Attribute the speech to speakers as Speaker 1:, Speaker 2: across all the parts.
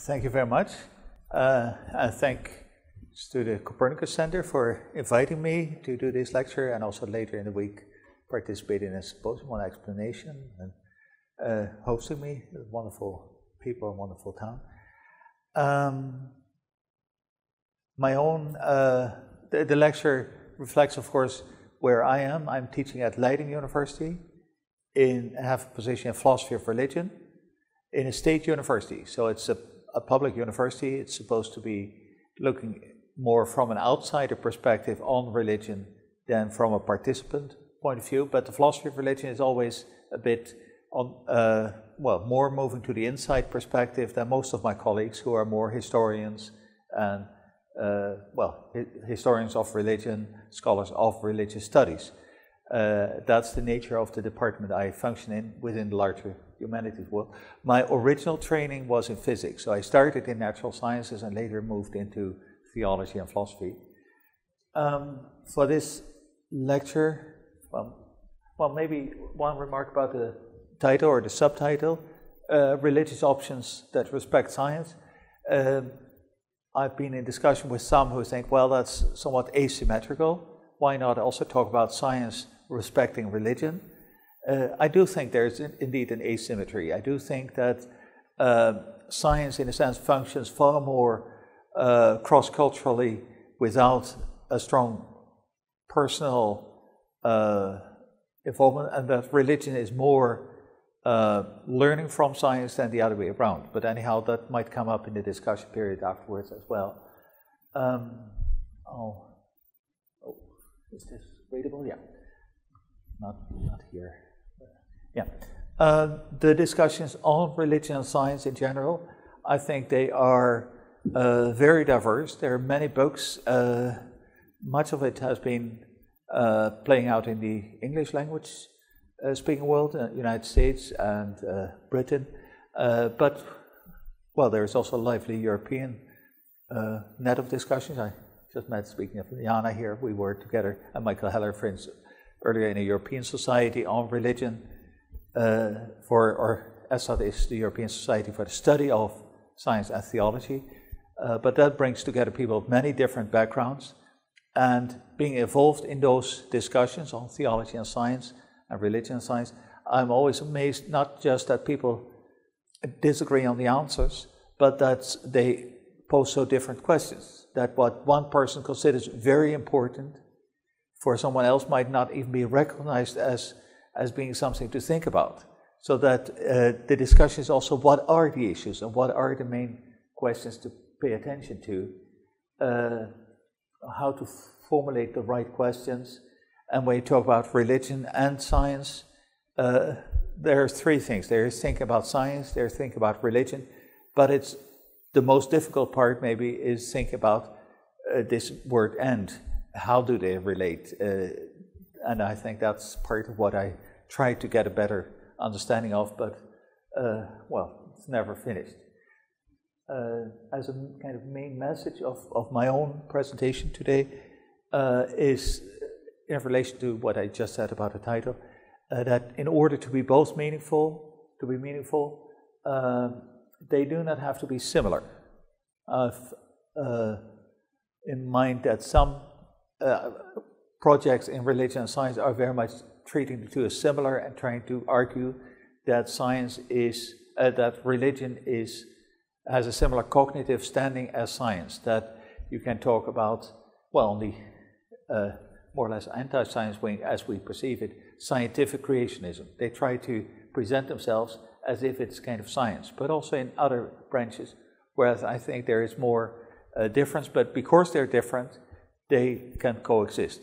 Speaker 1: Thank you very much. Uh, and thank to the Copernicus Center for inviting me to do this lecture and also later in the week participate in a symposium on explanation and uh, hosting me. Wonderful people, wonderful town. Um, my own, uh, the, the, lecture reflects, of course, where I am. I'm teaching at Leiden University in have a position in philosophy of religion in a state university. So it's a, a public university. It's supposed to be looking more from an outsider perspective on religion than from a participant point of view. But the philosophy of religion is always a bit on, uh, well, more moving to the inside perspective than most of my colleagues who are more historians and, uh, well, hi historians of religion, scholars of religious studies. Uh, that's the nature of the department I function in within the larger humanities world. My original training was in physics, so I started in natural sciences and later moved into theology and philosophy. Um, for this lecture, well, well, maybe one remark about the title or the subtitle uh, Religious Options That Respect Science. Um, I've been in discussion with some who think, well, that's somewhat asymmetrical. Why not also talk about science respecting religion? Uh, I do think there's in, indeed an asymmetry. I do think that uh, science, in a sense, functions far more uh, cross culturally without a strong personal uh, involvement, and that religion is more uh, learning from science than the other way around. But anyhow, that might come up in the discussion period afterwards as well. Um, oh, oh, is this readable? Yeah, not not here. Yeah, uh, the discussions on religion and science in general, I think they are uh, very diverse. There are many books. Uh, much of it has been uh, playing out in the English language uh, speaking world, uh, United States and Britain. but, well, there's also a lively European net of discussions. I just met, speaking of Jana here, we were together, and Michael Heller, for instance, earlier in a European Society on religion, for, or ESSSAT is the European Society for the Study of Science and Theology. Uh, but that brings together people of many different backgrounds. And being involved in those discussions on theology and science and religion and science, I'm always amazed not just that people disagree on the answers, but that they pose so different questions. That what one person considers very important for someone else might not even be recognized as, as being something to think about. So that uh, the discussion is also what are the issues and what are the main questions to pay attention to, uh, how to formulate the right questions, and when you talk about religion and science, uh, there are three things. There is think about science, there's think about religion, but it's the most difficult part maybe is think about uh, this word "and." How do they relate? Uh, and I think that's part of what I try to get a better understanding of, but uh, well, it's never finished. Uh, as a kind of main message of, of my own presentation today uh, is in relation to what I just said about the title, uh, that in order to be both meaningful, to be meaningful, uh, they do not have to be similar. I've uh, in mind that some uh, projects in religion and science are very much treating the two as similar and trying to argue that science is uh, that religion is has a similar cognitive standing as science. That you can talk about well on the uh, more or less anti-science wing as we perceive it, scientific creationism. They try to present themselves as if it's kind of science, but also in other branches, whereas I think there is more uh, difference, but because they're different, they can coexist.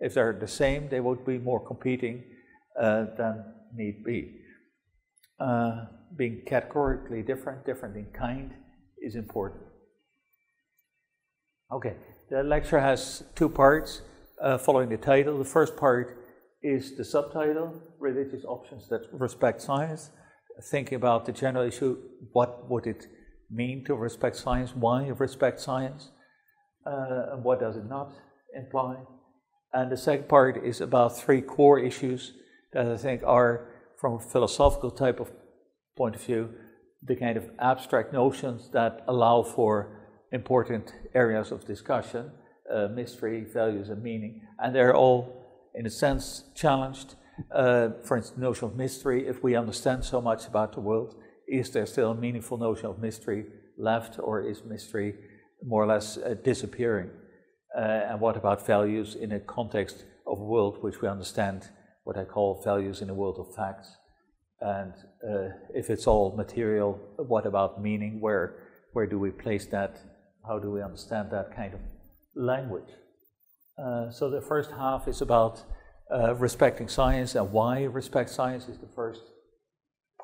Speaker 1: If they're the same, they would be more competing uh, than need be. Uh, being categorically different, different in kind, is important. Okay, the lecture has two parts uh, following the title. The first part is the subtitle, Religious Options That Respect Science, thinking about the general issue, what would it mean to respect science, why respect science, uh, and what does it not imply. And the second part is about three core issues that I think are, from a philosophical type of point of view, the kind of abstract notions that allow for important areas of discussion, uh, mystery, values, and meaning, and they're all, in a sense, challenged. Uh, for instance, the notion of mystery, if we understand so much about the world, is there still a meaningful notion of mystery left, or is mystery more or less uh, disappearing? Uh, and what about values in a context of a world which we understand what I call values in a world of facts? And uh, if it's all material, what about meaning? Where, where do we place that? How do we understand that kind of language? Uh, so the first half is about uh, respecting science and why respect science is the first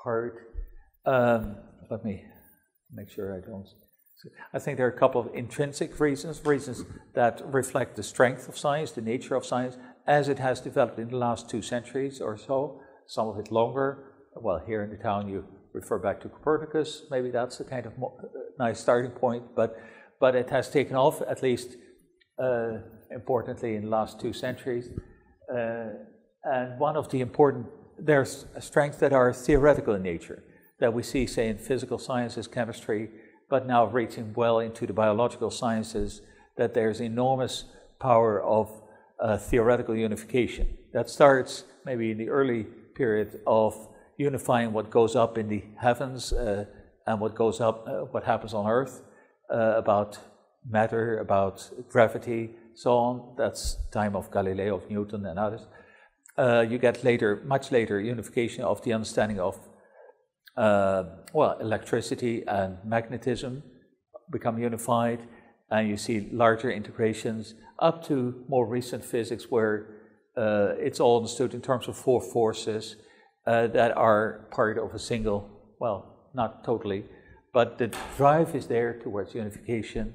Speaker 1: part. Um, let me make sure I don't. I think there are a couple of intrinsic reasons, reasons that reflect the strength of science, the nature of science, as it has developed in the last two centuries or so, some of it longer, well, here in the town you refer back to Copernicus, maybe that's a kind of uh, nice starting point, but, but it has taken off, at least uh, importantly, in the last two centuries. Uh, and one of the important, there's strengths that are theoretical in nature, that we see, say, in physical sciences, chemistry, but now reaching well into the biological sciences, that there's enormous power of uh, theoretical unification. That starts maybe in the early period of unifying what goes up in the heavens uh, and what goes up, uh, what happens on Earth, uh, about matter, about gravity, so on. That's time of Galileo, of Newton, and others. Uh, you get later, much later, unification of the understanding of uh, well, electricity and magnetism become unified, and you see larger integrations up to more recent physics where uh, it's all understood in terms of four forces uh, that are part of a single, well, not totally, but the drive is there towards unification,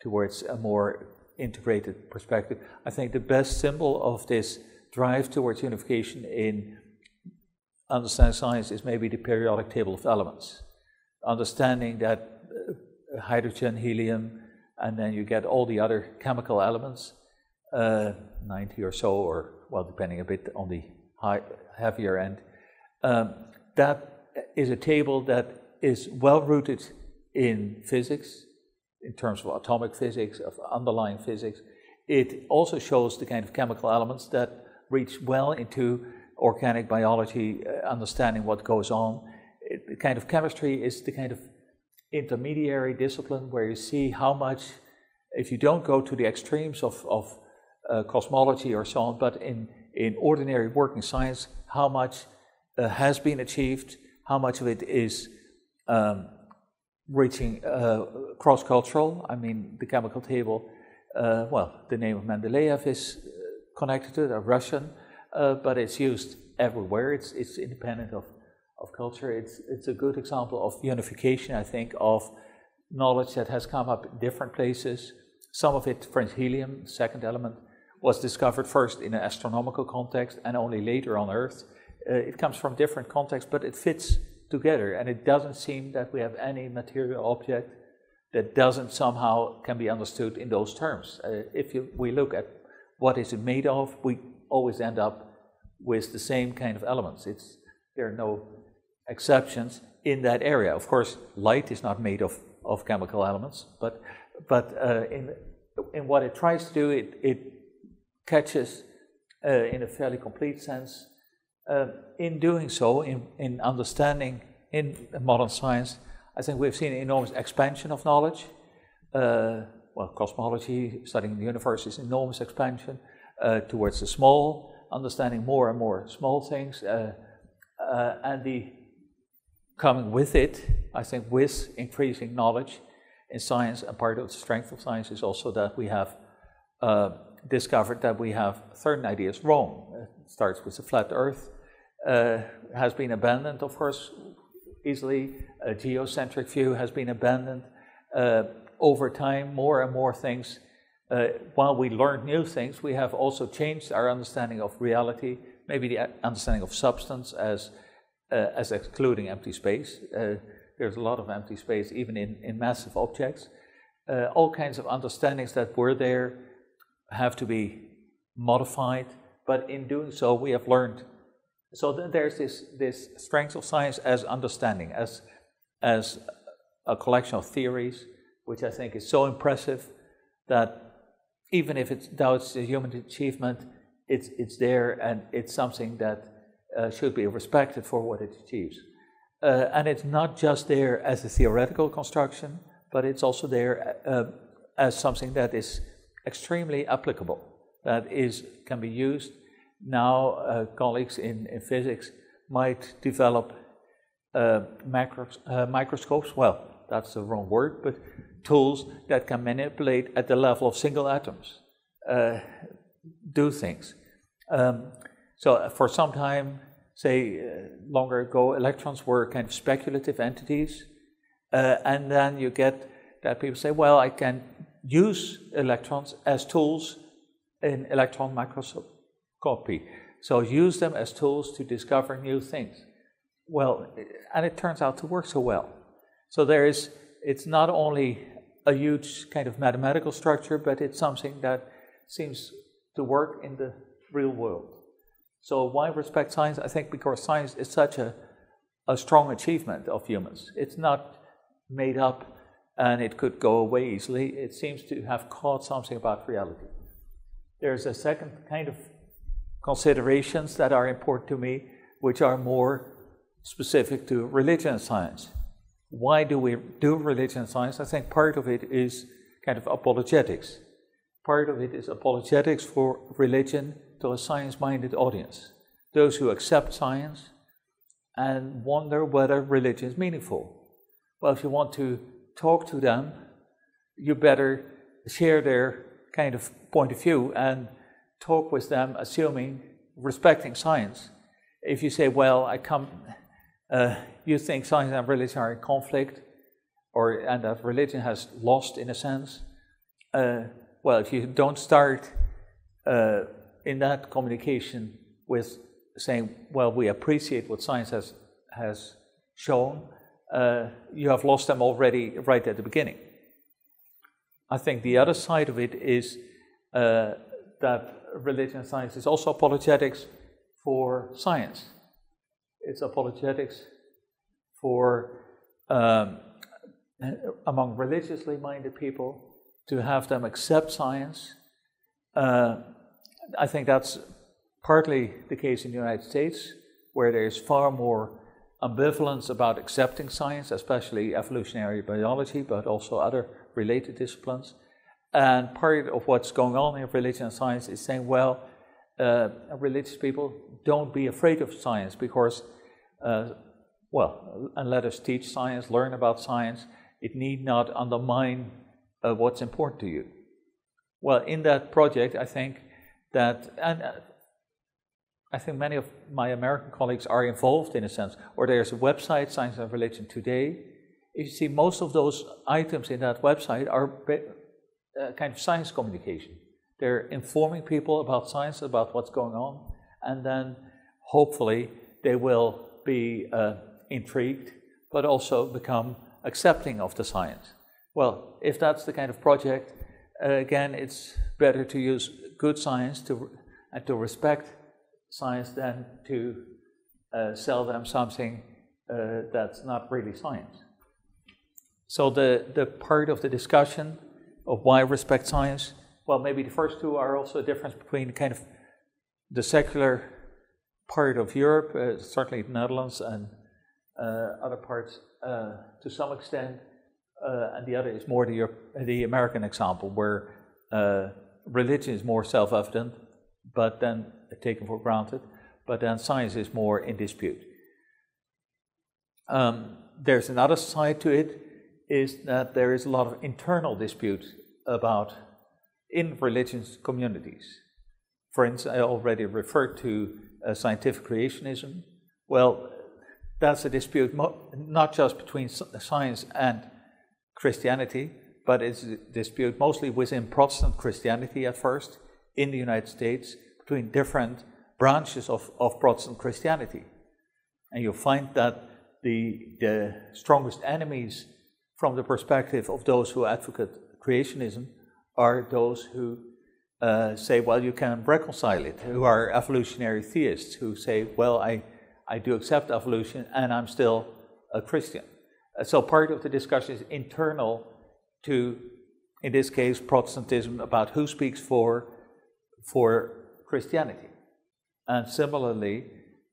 Speaker 1: towards a more integrated perspective. I think the best symbol of this drive towards unification in understanding science is maybe the periodic table of elements. Understanding that uh, hydrogen, helium, and then you get all the other chemical elements, uh, 90 or so, or well, depending a bit on the high, heavier end, um, that is a table that is well rooted in physics, in terms of atomic physics, of underlying physics. It also shows the kind of chemical elements that reach well into organic biology, uh, understanding what goes on. It, the kind of chemistry is the kind of intermediary discipline where you see how much, if you don't go to the extremes of, of uh, cosmology or so on, but in, in ordinary working science, how much uh, has been achieved, how much of it is um, reaching uh, cross cultural. I mean, the chemical table, uh, well, the name of Mendeleev is connected to it, a Russian, uh, but it's used everywhere. It's, it's independent of, of culture. It's, it's a good example of unification, I think, of knowledge that has come up in different places. Some of it, for helium, second element, was discovered first in an astronomical context and only later on Earth. Uh, it comes from different contexts, but it fits together, and it doesn't seem that we have any material object that doesn't somehow can be understood in those terms. Uh, if you, we look at what is it made of, we always end up with the same kind of elements. It's, there are no exceptions in that area. Of course, light is not made of, of chemical elements, but, but uh, in, in what it tries to do, it, it catches uh, in a fairly complete sense uh, in doing so, in, in understanding in modern science, I think we've seen an enormous expansion of knowledge. Uh, well, cosmology, studying the universe is enormous expansion uh, towards the small, understanding more and more small things, uh, uh, and the coming with it, I think, with increasing knowledge in science, and part of the strength of science is also that we have uh, discovered that we have certain ideas wrong. It starts with the flat Earth, uh, has been abandoned, of course, easily. A geocentric view has been abandoned. Uh, over time, more and more things, uh, while we learn new things, we have also changed our understanding of reality, maybe the understanding of substance as, uh, as excluding empty space. Uh, there's a lot of empty space, even in, in massive objects. Uh, all kinds of understandings that were there have to be modified, but in doing so, we have learned so then there's this, this strength of science as understanding, as as a collection of theories, which I think is so impressive that even if it doubts human achievement, it's, it's there and it's something that uh, should be respected for what it achieves. Uh, and it's not just there as a theoretical construction, but it's also there uh, as something that is extremely applicable, that is can be used. Now, uh, colleagues in, in physics might develop uh, uh, microscopes. Well, that's the wrong word, but tools that can manipulate at the level of single atoms, uh, do things. Um, so for some time, say uh, longer ago, electrons were kind of speculative entities, uh, and then you get that people say, well, I can use electrons as tools in electron microscopy. So use them as tools to discover new things. Well, and it turns out to work so well. So there is, it's not only a huge kind of mathematical structure, but it's something that seems to work in the real world. So why respect science? I think because science is such a, a strong achievement of humans. It's not made up and it could go away easily. It seems to have caught something about reality. There's a second kind of considerations that are important to me, which are more specific to religion and science. Why do we do religion and science? I think part of it is kind of apologetics. Part of it is apologetics for religion to a science minded audience. Those who accept science and wonder whether religion is meaningful. Well, if you want to talk to them, you better share their kind of point of view and talk with them, assuming, respecting science. If you say, well, I come, uh, you think science and religion are in conflict, or and that religion has lost in a sense, uh, well, if you don't start uh, in that communication with saying, well, we appreciate what science has, has shown, uh, you have lost them already right at the beginning. I think the other side of it is uh, that religion and science is also apologetics for science. It's apologetics for um, among religiously minded people to have them accept science uh, I think that's partly the case in the United States, where there's far more ambivalence about accepting science, especially evolutionary biology, but also other related disciplines. And part of what's going on in religion and science is saying, well, uh, religious people, don't be afraid of science because, uh, well, and let us teach science, learn about science. It need not undermine uh, what's important to you. Well, in that project, I think that, and uh, I think many of my American colleagues are involved in a sense, or there's a website, Science and Religion Today. You see, most of those items in that website are uh, kind of science communication. They're informing people about science, about what's going on, and then hopefully they will be uh, intrigued, but also become accepting of the science. Well, if that's the kind of project, uh, again, it's better to use good science to, and to respect science than to uh, sell them something uh, that's not really science. So the, the part of the discussion of why respect science, well, maybe the first two are also a difference between kind of the secular part of Europe, uh, certainly the Netherlands and uh, other parts uh, to some extent, uh, and the other is more the, the American example where religion is more self evident, but then taken for granted, but then science is more in dispute. Um, there's another side to it, is that there is a lot of internal dispute about in religious communities. For instance, I already referred to uh, scientific creationism. Well, that's a dispute not just between science and Christianity, but it's a dispute mostly within Protestant Christianity at first in the United States between different branches of, of Protestant Christianity. And you'll find that the, the strongest enemies from the perspective of those who advocate creationism are those who uh, say, well, you can reconcile it, who are evolutionary theists, who say, well, I, I do accept evolution and I'm still a Christian. Uh, so part of the discussion is internal to, in this case, Protestantism about who speaks for, for Christianity. And similarly,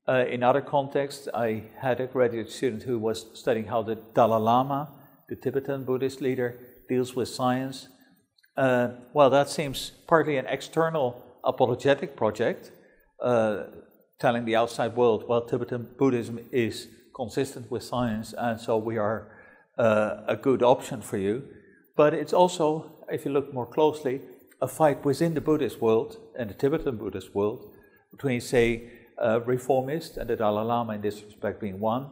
Speaker 1: uh, in other contexts, I had a graduate student who was studying how the Dalai Lama, the Tibetan Buddhist leader, deals with science. Uh, well, that seems partly an external apologetic project, uh, telling the outside world, well, Tibetan Buddhism is consistent with science, and so we are uh, a good option for you. But it's also, if you look more closely, a fight within the Buddhist world and the Tibetan Buddhist world between, say, reformists, and the Dalai Lama in this respect being one,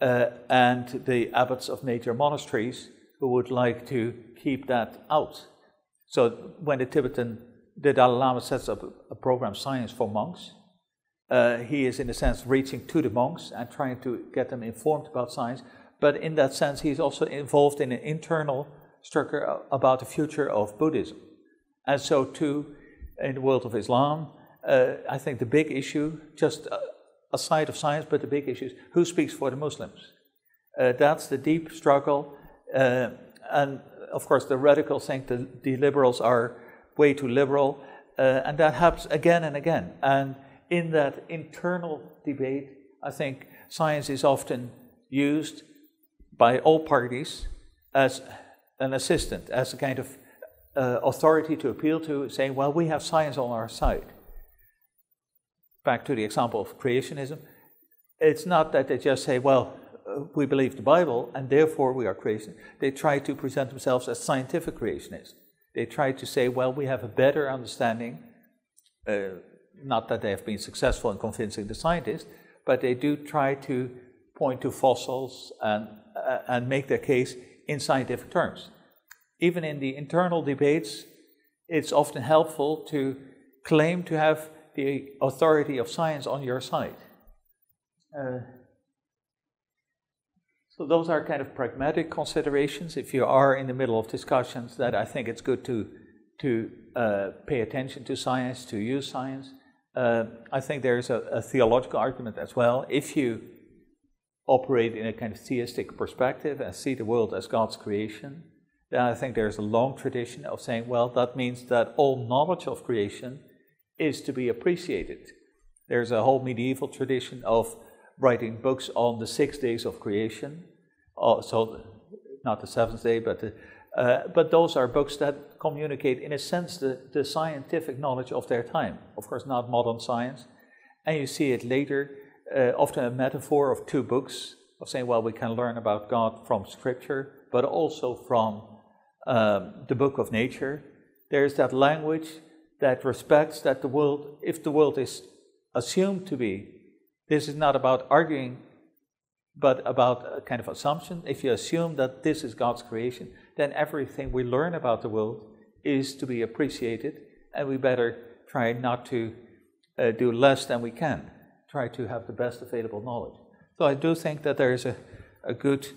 Speaker 1: uh, and the abbots of major monasteries who would like to keep that out. So when the Tibetan, the Dalai Lama sets up a program, Science for Monks, uh, he is in a sense reaching to the monks and trying to get them informed about science. But in that sense, he's also involved in an internal structure about the future of Buddhism. And so, too, in the world of Islam, uh, I think the big issue, just aside of science, but the big issue is who speaks for the Muslims. Uh, that's the deep struggle. Uh, and of course, the radicals think the, the liberals are way too liberal. Uh, and that happens again and again. And in that internal debate, I think science is often used by all parties as an assistant, as a kind of uh, authority to appeal to, saying, well, we have science on our side. Back to the example of creationism. It's not that they just say, well, we believe the Bible and therefore we are creation. They try to present themselves as scientific creationists. They try to say, well, we have a better understanding. Uh, not that they have been successful in convincing the scientists, but they do try to point to fossils and, uh, and make their case in scientific terms. Even in the internal debates, it's often helpful to claim to have the authority of science on your side. Uh, so those are kind of pragmatic considerations. If you are in the middle of discussions, that I think it's good to to uh, pay attention to science, to use science. Uh, I think there's a, a, theological argument as well. If you operate in a kind of theistic perspective and see the world as God's creation, then I think there's a long tradition of saying, well, that means that all knowledge of creation is to be appreciated. There's a whole medieval tradition of writing books on the six days of creation. Oh, so, not the seventh day, but the, uh, but those are books that communicate, in a sense, the, the scientific knowledge of their time. Of course, not modern science. And you see it later, uh, often a metaphor of two books, of saying, well, we can learn about God from Scripture, but also from um, the book of nature. There's that language that respects that the world, if the world is assumed to be, this is not about arguing, but about a kind of assumption. If you assume that this is God's creation, then everything we learn about the world is to be appreciated, and we better try not to uh, do less than we can, try to have the best available knowledge. So I do think that there is a, a good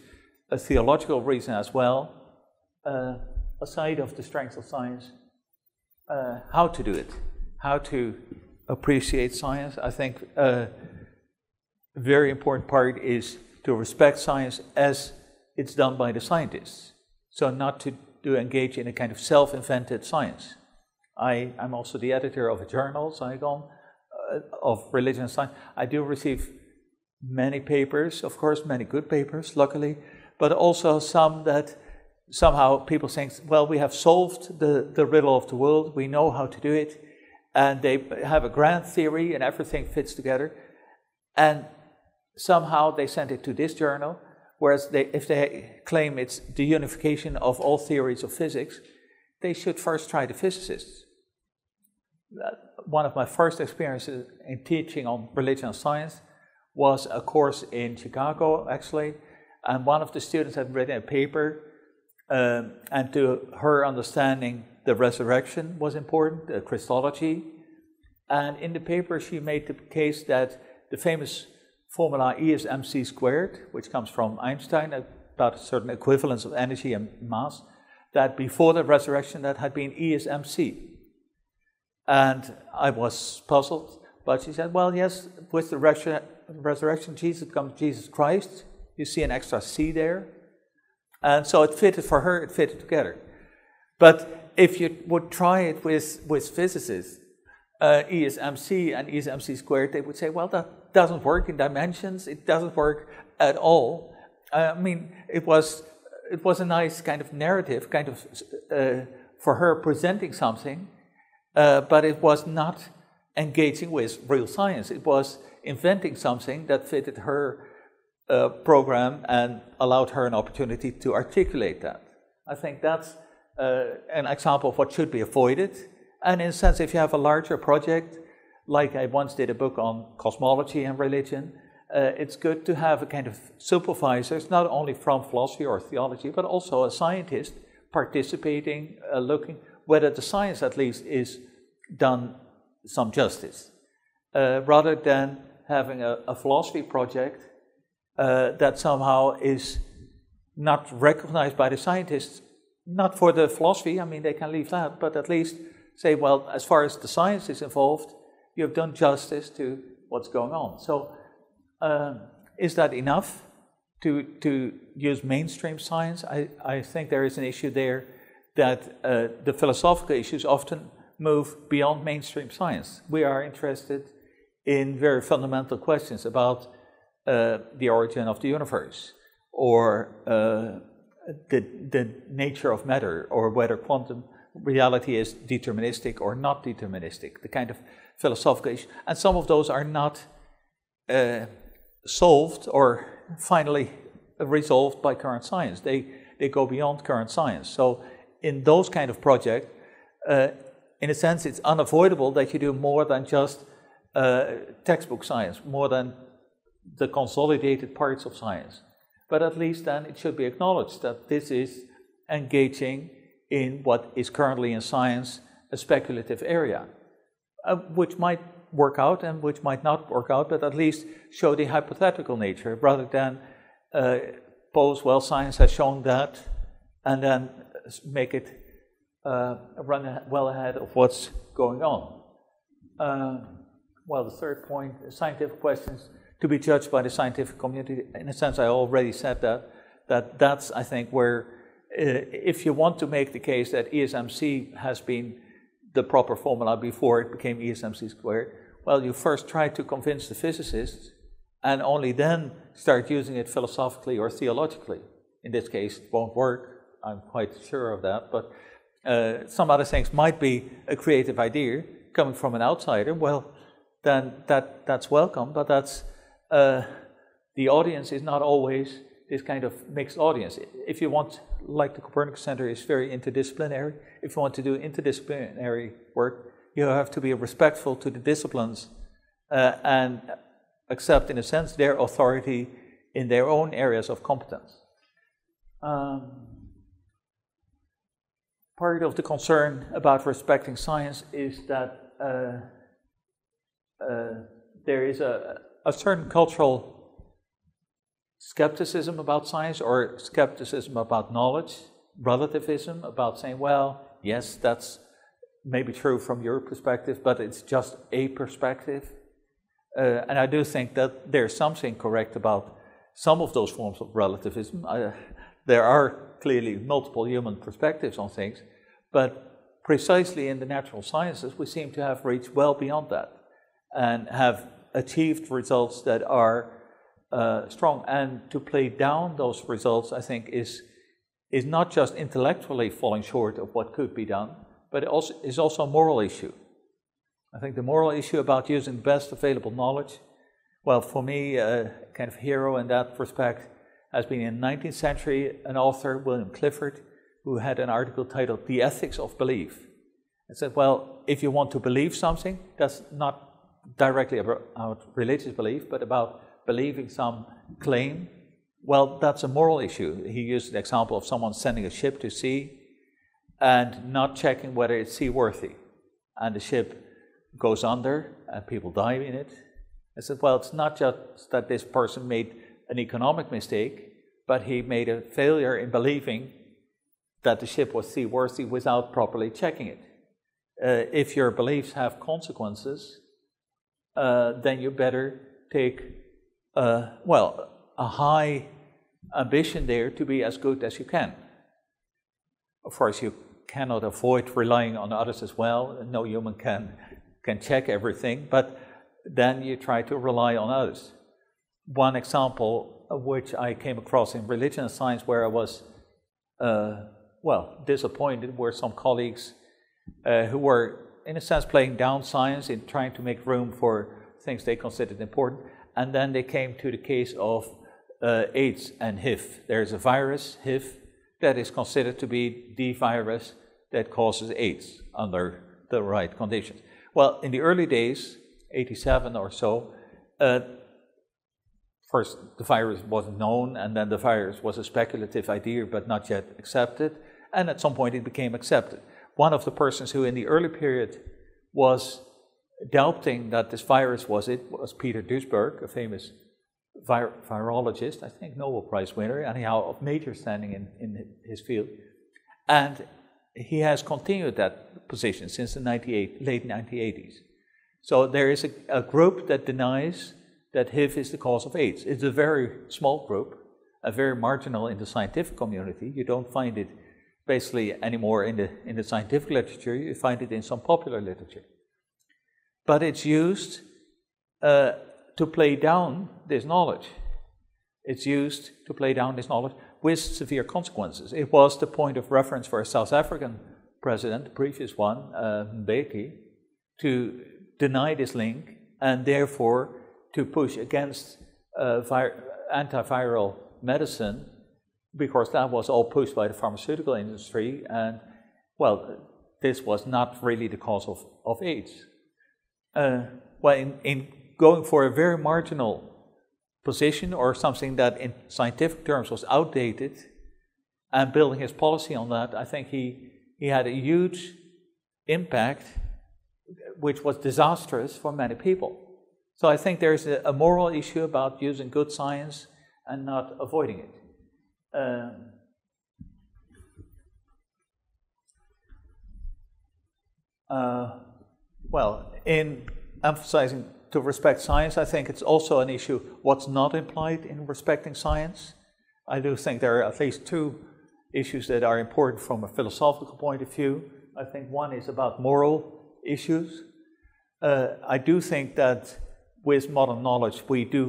Speaker 1: a theological reason as well, uh, aside of the strengths of science, uh, how to do it, how to appreciate science. I think uh, very important part is to respect science as it's done by the scientists. So not to, to engage in a kind of self-invented science. I, am also the editor of a journal, Zygon, uh, of religion and science. I do receive many papers, of course, many good papers, luckily, but also some that somehow people think, well, we have solved the, the riddle of the world, we know how to do it, and they have a grand theory and everything fits together. And somehow they sent it to this journal, Whereas they, if they claim it's the unification of all theories of physics, they should first try the physicists. One of my first experiences in teaching on religion and science was a course in Chicago, actually, and one of the students had written a paper, um, and to her understanding, the resurrection was important, the Christology. And in the paper, she made the case that the famous formula E is mc squared, which comes from Einstein about a certain equivalence of energy and mass, that before the resurrection that had been E is mc. And I was puzzled, but she said, well, yes, with the resurrection, Jesus becomes Jesus Christ. You see an extra C there. And so it fitted for her, it fitted together. But if you would try it with, with physicists, uh, ESMC and ESMC squared, they would say, well, that doesn't work in dimensions, it doesn't work at all. I mean, it was, it was a nice kind of narrative, kind of uh, for her presenting something, uh, but it was not engaging with real science. It was inventing something that fitted her uh, program and allowed her an opportunity to articulate that. I think that's uh, an example of what should be avoided. And in a sense, if you have a larger project, like I once did a book on cosmology and religion, uh, it's good to have a kind of supervisors, not only from philosophy or theology, but also a scientist participating, uh, looking whether the science at least is done some justice, uh, rather than having a, a philosophy project uh, that somehow is not recognized by the scientists, not for the philosophy, I mean, they can leave that, but at least say, well, as far as the science is involved, you have done justice to what's going on. So, uh, is that enough to, to use mainstream science? I, I think there is an issue there that uh, the philosophical issues often move beyond mainstream science. We are interested in very fundamental questions about uh, the origin of the universe or uh, the, the nature of matter or whether quantum reality is deterministic or not deterministic, the kind of philosophical. And some of those are not uh, solved or finally resolved by current science. They, they go beyond current science. So in those kind of projects, uh, in a sense, it's unavoidable that you do more than just uh, textbook science, more than the consolidated parts of science. But at least then it should be acknowledged that this is engaging in what is currently in science a speculative area, uh, which might work out and which might not work out, but at least show the hypothetical nature rather than uh, pose, well, science has shown that, and then make it uh, run well ahead of what's going on. Uh, well, the third point, scientific questions to be judged by the scientific community. In a sense, I already said that. That that's, I think, where if you want to make the case that ESMC has been the proper formula before it became ESMC squared, well, you first try to convince the physicists and only then start using it philosophically or theologically. In this case, it won't work. I'm quite sure of that. But uh, some other things might be a creative idea coming from an outsider, well, then that, that's welcome, but that's uh, the audience is not always this kind of mixed audience. If you want, like the Copernicus Center is very interdisciplinary, if you want to do interdisciplinary work, you have to be respectful to the disciplines uh, and accept, in a sense, their authority in their own areas of competence. Um, part of the concern about respecting science is that uh, uh, there is a, a certain cultural skepticism about science or skepticism about knowledge, relativism about saying, well, yes, that's maybe true from your perspective, but it's just a perspective. Uh, and I do think that there's something correct about some of those forms of relativism. I, there are clearly multiple human perspectives on things, but precisely in the natural sciences, we seem to have reached well beyond that and have achieved results that are uh, strong. And to play down those results, I think, is, is not just intellectually falling short of what could be done, but it also, is also a moral issue. I think the moral issue about using best available knowledge, well, for me, a kind of hero in that respect has been in the 19th century an author, William Clifford, who had an article titled The Ethics of Belief. It said, well, if you want to believe something, that's not directly about religious belief, but about believing some claim, well, that's a moral issue. He used the example of someone sending a ship to sea and not checking whether it's seaworthy. And the ship goes under and people die in it. I said, well, it's not just that this person made an economic mistake, but he made a failure in believing that the ship was seaworthy without properly checking it. Uh, if your beliefs have consequences, uh, then you better take, uh, well, a high ambition there to be as good as you can. Of course, you cannot avoid relying on others as well. No human can, can check everything, but then you try to rely on others. One example which I came across in religion and science where I was, uh, well, disappointed were some colleagues uh, who were, in a sense, playing down science in trying to make room for things they considered important. And then they came to the case of uh, AIDS and HIV. There's a virus, HIV, that is considered to be the virus that causes AIDS under the right conditions. Well, in the early days, 87 or so, uh, first the virus wasn't known, and then the virus was a speculative idea but not yet accepted, and at some point it became accepted. One of the persons who, in the early period, was doubting that this virus was it was Peter Duesberg, a famous vir- virologist, I think Nobel Prize winner, anyhow of major standing in, in his field. And he has continued that position since the 98, late 1980s. So there is a, a group that denies that HIV is the cause of AIDS. It's a very small group, a very marginal in the scientific community. You don't find it basically anymore in the, in the scientific literature, you find it in some popular literature. But it's used uh, to play down this knowledge. It's used to play down this knowledge with severe consequences. It was the point of reference for a South African president, the previous one, uh, Mbeki, to deny this link and therefore to push against uh, antiviral medicine because that was all pushed by the pharmaceutical industry and well this was not really the cause of, of AIDS. Uh, well, in, in going for a very marginal position or something that in scientific terms was outdated and building his policy on that, I think he, he had a huge impact which was disastrous for many people. So I think there's a, a moral issue about using good science and not avoiding it. Um, uh, well, in emphasizing to respect science, I think it's also an issue what's not implied in respecting science. I do think there are at least two issues that are important from a philosophical point of view. I think one is about moral issues. Uh, I do think that with modern knowledge, we do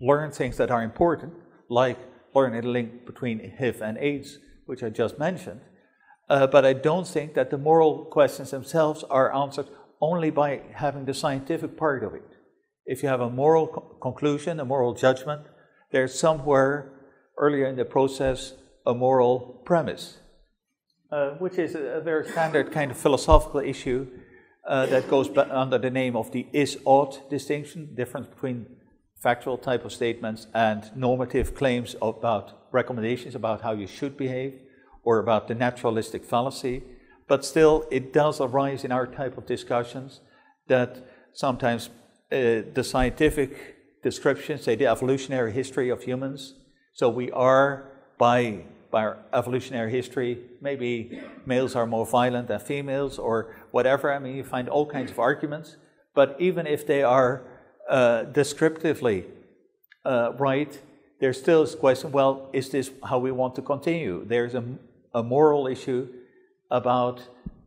Speaker 1: learn things that are important, like learning the link between HIV and AIDS, which I just mentioned. Uh, but I don't think that the moral questions themselves are answered only by having the scientific part of it if you have a moral co- conclusion, a moral judgment, there's somewhere earlier in the process a moral premise, uh, which is a, very standard kind of philosophical issue uh, that goes under the name of the is ought distinction, difference between factual type of statements and normative claims about recommendations about how you should behave or about the naturalistic fallacy. But still, it does arise in our type of discussions that sometimes uh, the scientific description, say the evolutionary history of humans. So we are, by, by our evolutionary history, maybe males are more violent than females or whatever. I mean, you find all kinds of arguments. But even if they are uh, descriptively uh, right, there's still this question well, is this how we want to continue? There's a, a moral issue about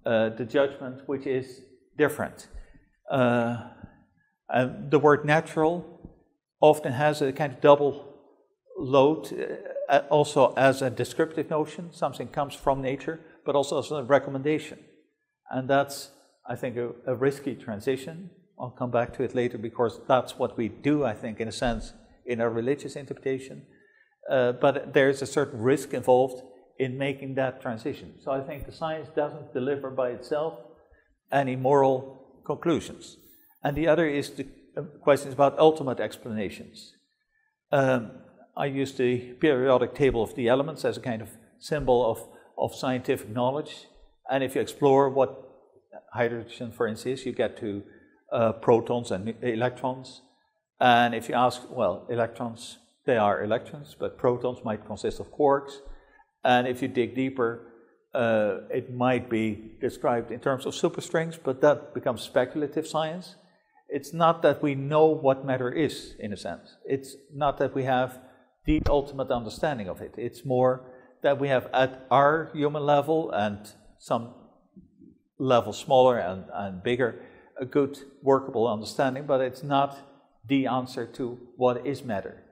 Speaker 1: uh, the judgment which is different. Uh, and the word natural often has a kind of double load, uh, also as a descriptive notion, something comes from nature, but also as a recommendation. And that's, I think, a, a risky transition. I'll come back to it later because that's what we do, I think, in a sense, in our religious interpretation. Uh, but there's a certain risk involved in making that transition. So I think the science doesn't deliver by itself any moral conclusions and the other is the uh, questions about ultimate explanations. Um, I use the periodic table of the elements as a kind of symbol of, of scientific knowledge. And if you explore what hydrogen, for instance, you get to uh, protons and electrons. And if you ask, well, electrons, they are electrons, but protons might consist of quarks. And if you dig deeper, uh, it might be described in terms of superstrings, but that becomes speculative science it's not that we know what matter is, in a sense. It's not that we have the ultimate understanding of it. It's more that we have at our human level and some level smaller and, and bigger a good workable understanding, but it's not the answer to what is matter.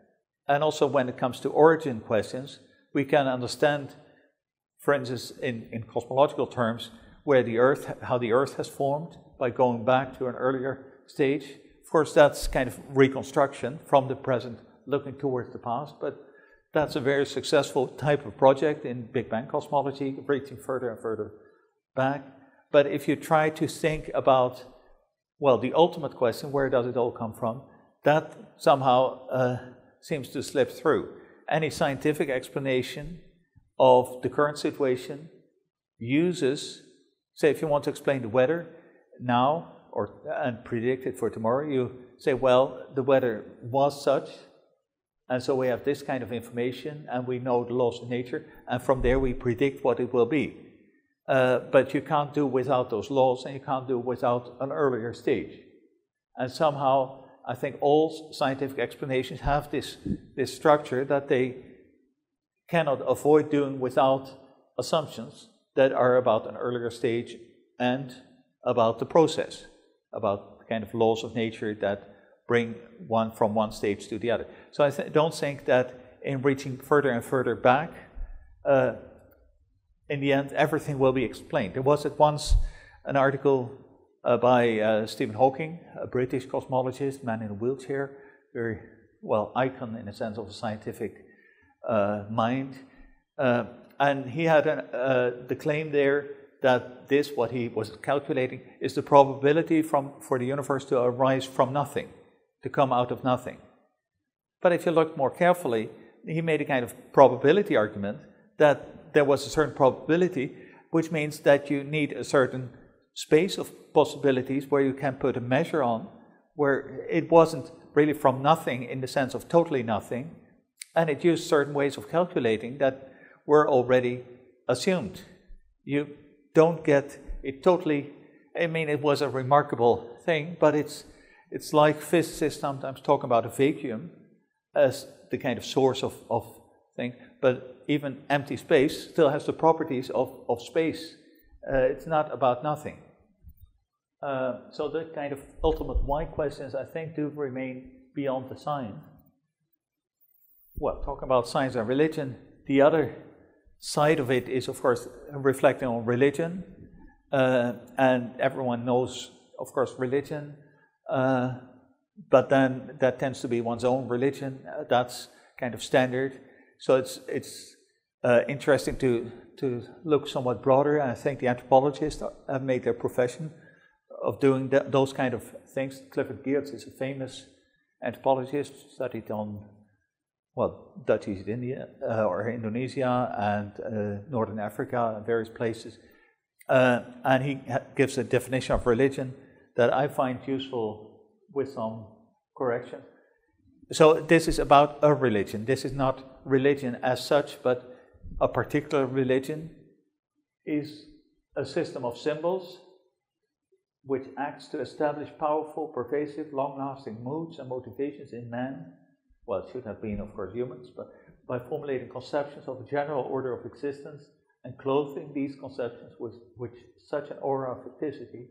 Speaker 1: And also, when it comes to origin questions, we can understand, for instance, in, in cosmological terms, where the Earth, how the Earth has formed by going back to an earlier stage. Of course, that's kind of reconstruction from the present, looking towards the past, but that's a very successful type of project in Big Bang cosmology, reaching further and further back. But if you try to think about, well, the ultimate question, where does it all come from? That somehow uh, seems to slip through. Any scientific explanation of the current situation uses, say, if you want to explain the weather now or and predict it for tomorrow, you say, well, the weather was such, and so we have this kind of information, and we know the laws of nature, and from there we predict what it will be. Uh, but you can't do without those laws, and you can't do without an earlier stage. And somehow, I think all scientific explanations have this, this structure that they cannot avoid doing without assumptions that are about an earlier stage and about the process, about the kind of laws of nature that bring one from one stage to the other. So I th- don't think that in reaching further and further back, uh, in the end, everything will be explained. There was at once an article uh, by uh, Stephen Hawking, a British cosmologist, man in a wheelchair, very well icon in the sense of a scientific uh, mind, uh, and he had an, uh, the claim there that this, what he was calculating, is the probability from, for the universe to arise from nothing to come out of nothing. But if you look more carefully, he made a kind of probability argument that there was a certain probability, which means that you need a certain space of possibilities where you can put a measure on, where it wasn't really from nothing in the sense of totally nothing, and it used certain ways of calculating that were already assumed. You don't get it totally, I mean, it was a remarkable thing, but it's it's like physicists sometimes talk about a vacuum as the kind of source of, of thing, but even empty space still has the properties of, of space. Uh, it's not about nothing. Uh, so the kind of ultimate why questions, I think, do remain beyond the science. Well, talking about science and religion, the other side of it is, of course, reflecting on religion. Uh, and everyone knows, of course, religion uh, but then that tends to be one's own religion. Uh, that's kind of standard. So it's it's uh, interesting to to look somewhat broader. I think the anthropologists have made their profession of doing th- those kind of things. Clifford Geertz is a famous anthropologist, studied on well Dutch East India uh, or Indonesia and uh, Northern Africa and various places, and he gives a definition of religion that I find useful with some correction. So this is about a religion. This is not religion as such, but a particular religion is a system of symbols which acts to establish powerful, pervasive, long-lasting moods and motivations in man. Well, it should have been, of course, humans, but by formulating conceptions of a general order of existence and clothing these conceptions with, with such an aura of electricity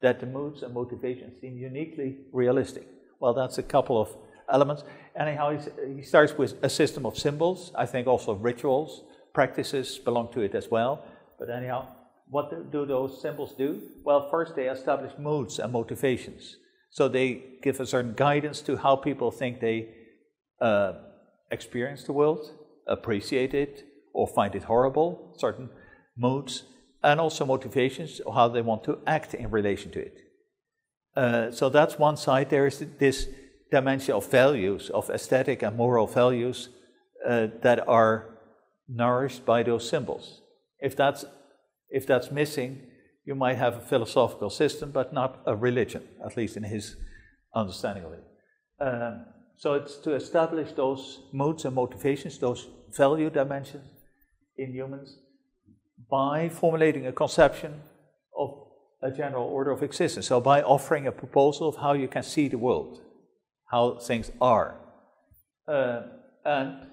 Speaker 1: that the moods and motivations seem uniquely realistic. Well, that's a couple of elements. Anyhow, he starts with a system of symbols. I think also rituals, practices belong to it as well. But anyhow, what do those symbols do? Well, first they establish moods and motivations. So they give a certain guidance to how people think they uh, experience the world, appreciate it, or find it horrible, certain moods and also motivations, or how they want to act in relation to it. Uh, so that's one side. There is this dimension of values, of aesthetic and moral values uh, that are nourished by those symbols. If that's, if that's missing, you might have a philosophical system, but not a religion, at least in his understanding of it. Um, so it's to establish those moods and motivations, those value dimensions in humans, by formulating a conception of a general order of existence. So, by offering a proposal of how you can see the world, how things are. Uh, and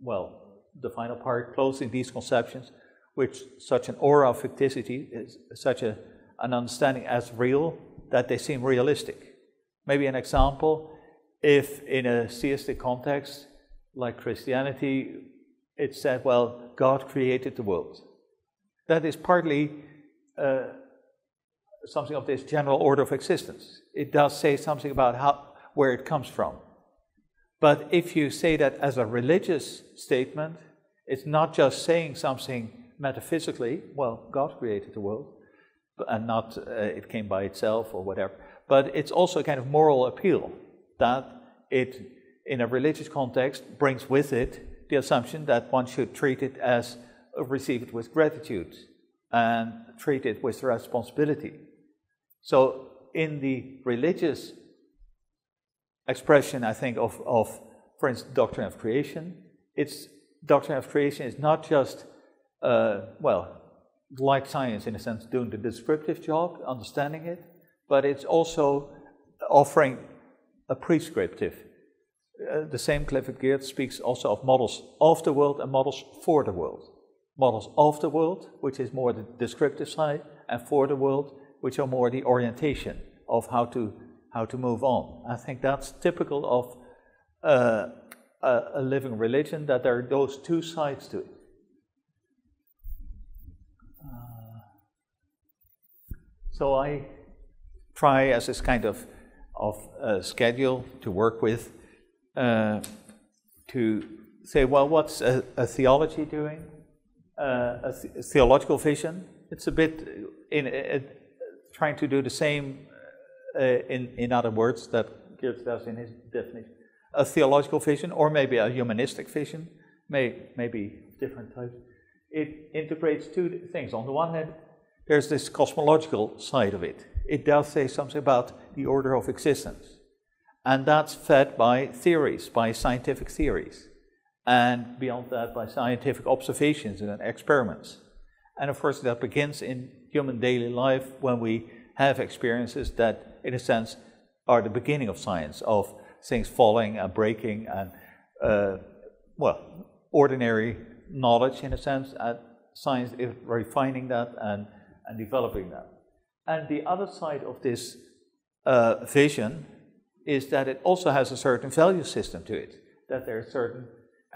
Speaker 1: well, the final part, closing these conceptions which such an aura of facticity, is such a, an understanding as real that they seem realistic. Maybe an example if in a theistic context, like Christianity, it said, well, God created the world. That is partly uh, something of this general order of existence. It does say something about how, where it comes from. But if you say that as a religious statement, it's not just saying something metaphysically, well, God created the world, and not uh, it came by itself or whatever, but it's also a kind of moral appeal that it, in a religious context, brings with it the assumption that one should treat it as uh, receive it with gratitude and treat it with responsibility. So, in the religious expression, I think, of, of for instance, doctrine of creation, it's doctrine of creation is not just, uh, well, like science in a sense, doing the descriptive job, understanding it, but it's also offering a prescriptive. Uh, the same Clifford Geertz speaks also of models of the world and models for the world. Models of the world, which is more the descriptive side, and for the world, which are more the orientation of how to how to move on. I think that's typical of uh, a, a living religion that there are those two sides to it. Uh, so I try as this kind of of a schedule to work with uh, to say, well, what's a, a theology doing? Uh, a, th- a, theological vision. It's a bit in, in trying to do the same uh, in, in other words that Geertz does in his definition. A theological vision, or maybe a humanistic vision, may, maybe different types. It integrates two things. On the one hand, there's this cosmological side of it. It does say something about the order of existence. And that's fed by theories, by scientific theories. And beyond that, by scientific observations and experiments. And of course, that begins in human daily life when we have experiences that, in a sense, are the beginning of science, of things falling and breaking and, uh, well, ordinary knowledge in a sense, and science is refining that and, and developing that. And the other side of this uh, vision is that it also has a certain value system to it, that there are certain,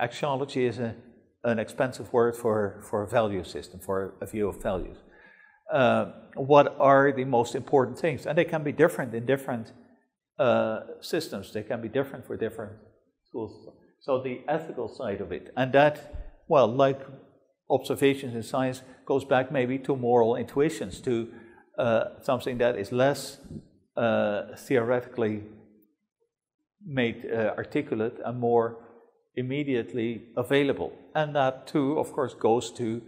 Speaker 1: axiology is a, an expensive word for, for a value system, for a view of values. Uh, what are the most important things? And they can be different in different uh, systems. They can be different for different schools. So the ethical side of it, and that, well, like observations in science, goes back maybe to moral intuitions, to uh, something that is less uh, theoretically made uh, articulate and more immediately available. And that too, of course, goes to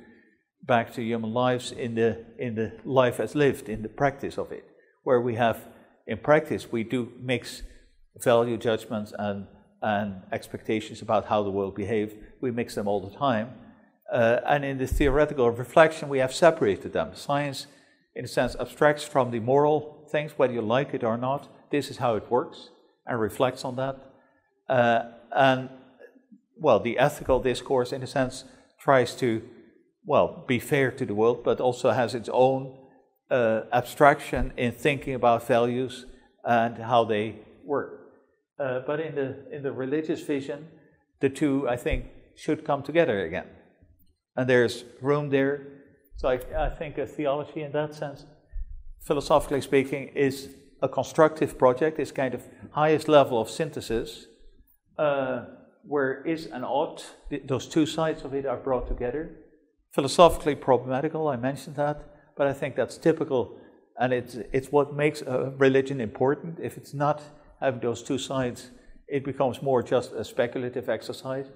Speaker 1: back to human lives in the, in the life as lived, in the practice of it, where we have, in practice, we do mix value judgments and, and expectations about how the world behaves. We mix them all the time. Uh, and in the theoretical reflection, we have separated them. Science, in a sense, abstracts from the moral things, whether you like it or not. This is how it works, and reflects on that. Uh, and, well, the ethical discourse, in a sense, tries to well, be fair to the world, but also has its own uh, abstraction in thinking about values and how they work. Uh, but in the in the religious vision, the two I think should come together again, and there's room there. So I, I think a theology, in that sense, philosophically speaking, is a constructive project. It's kind of highest level of synthesis, uh, where is and ought. Those two sides of it are brought together philosophically problematical, I mentioned that, but I think that's typical and it's, it's what makes a religion important. If it's not having those two sides, it becomes more just a speculative exercise.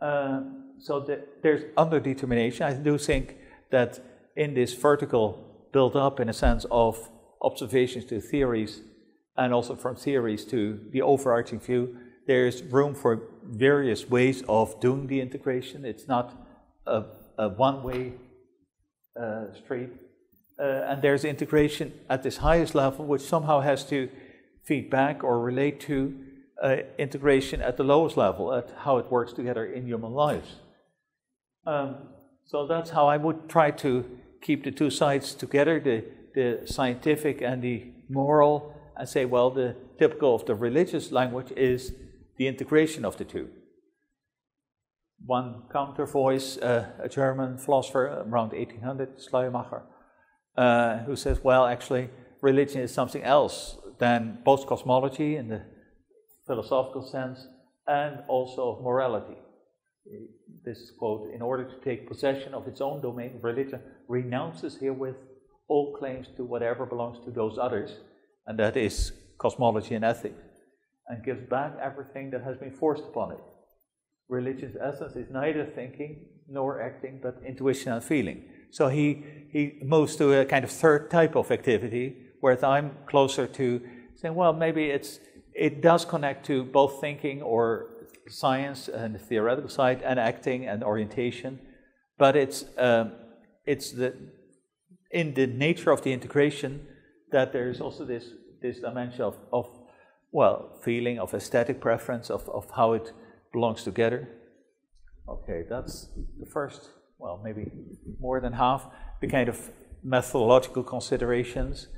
Speaker 1: Uh, so the, there's underdetermination. I do think that in this vertical build up, in a sense, of observations to theories, and also from theories to the overarching view, there's room for various ways of doing the integration. It's not a a one-way uh, street. Uh, and there's integration at this highest level, which somehow has to feed back or relate to uh, integration at the lowest level, at how it works together in human lives. Um, so that's how I would try to keep the two sides together, the, the scientific and the moral, and say, well, the typical of the religious language is the integration of the two. One counter voice, uh, a German philosopher around 1800, Schleiermacher, uh, who says, well, actually, religion is something else than both cosmology in the philosophical sense and also of morality. This quote, in order to take possession of its own domain, religion renounces herewith all claims to whatever belongs to those others, and that is cosmology and ethics, and gives back everything that has been forced upon it. Religion's essence is neither thinking nor acting, but intuition and feeling. So he, he moves to a kind of third type of activity, whereas I'm closer to saying, well, maybe it's it does connect to both thinking or science and the theoretical side and acting and orientation, but it's um, it's the in the nature of the integration that there is also this this dimension of, of well feeling of aesthetic preference of, of how it belongs together. Okay, that's the first well maybe more than half the kind of methodological considerations.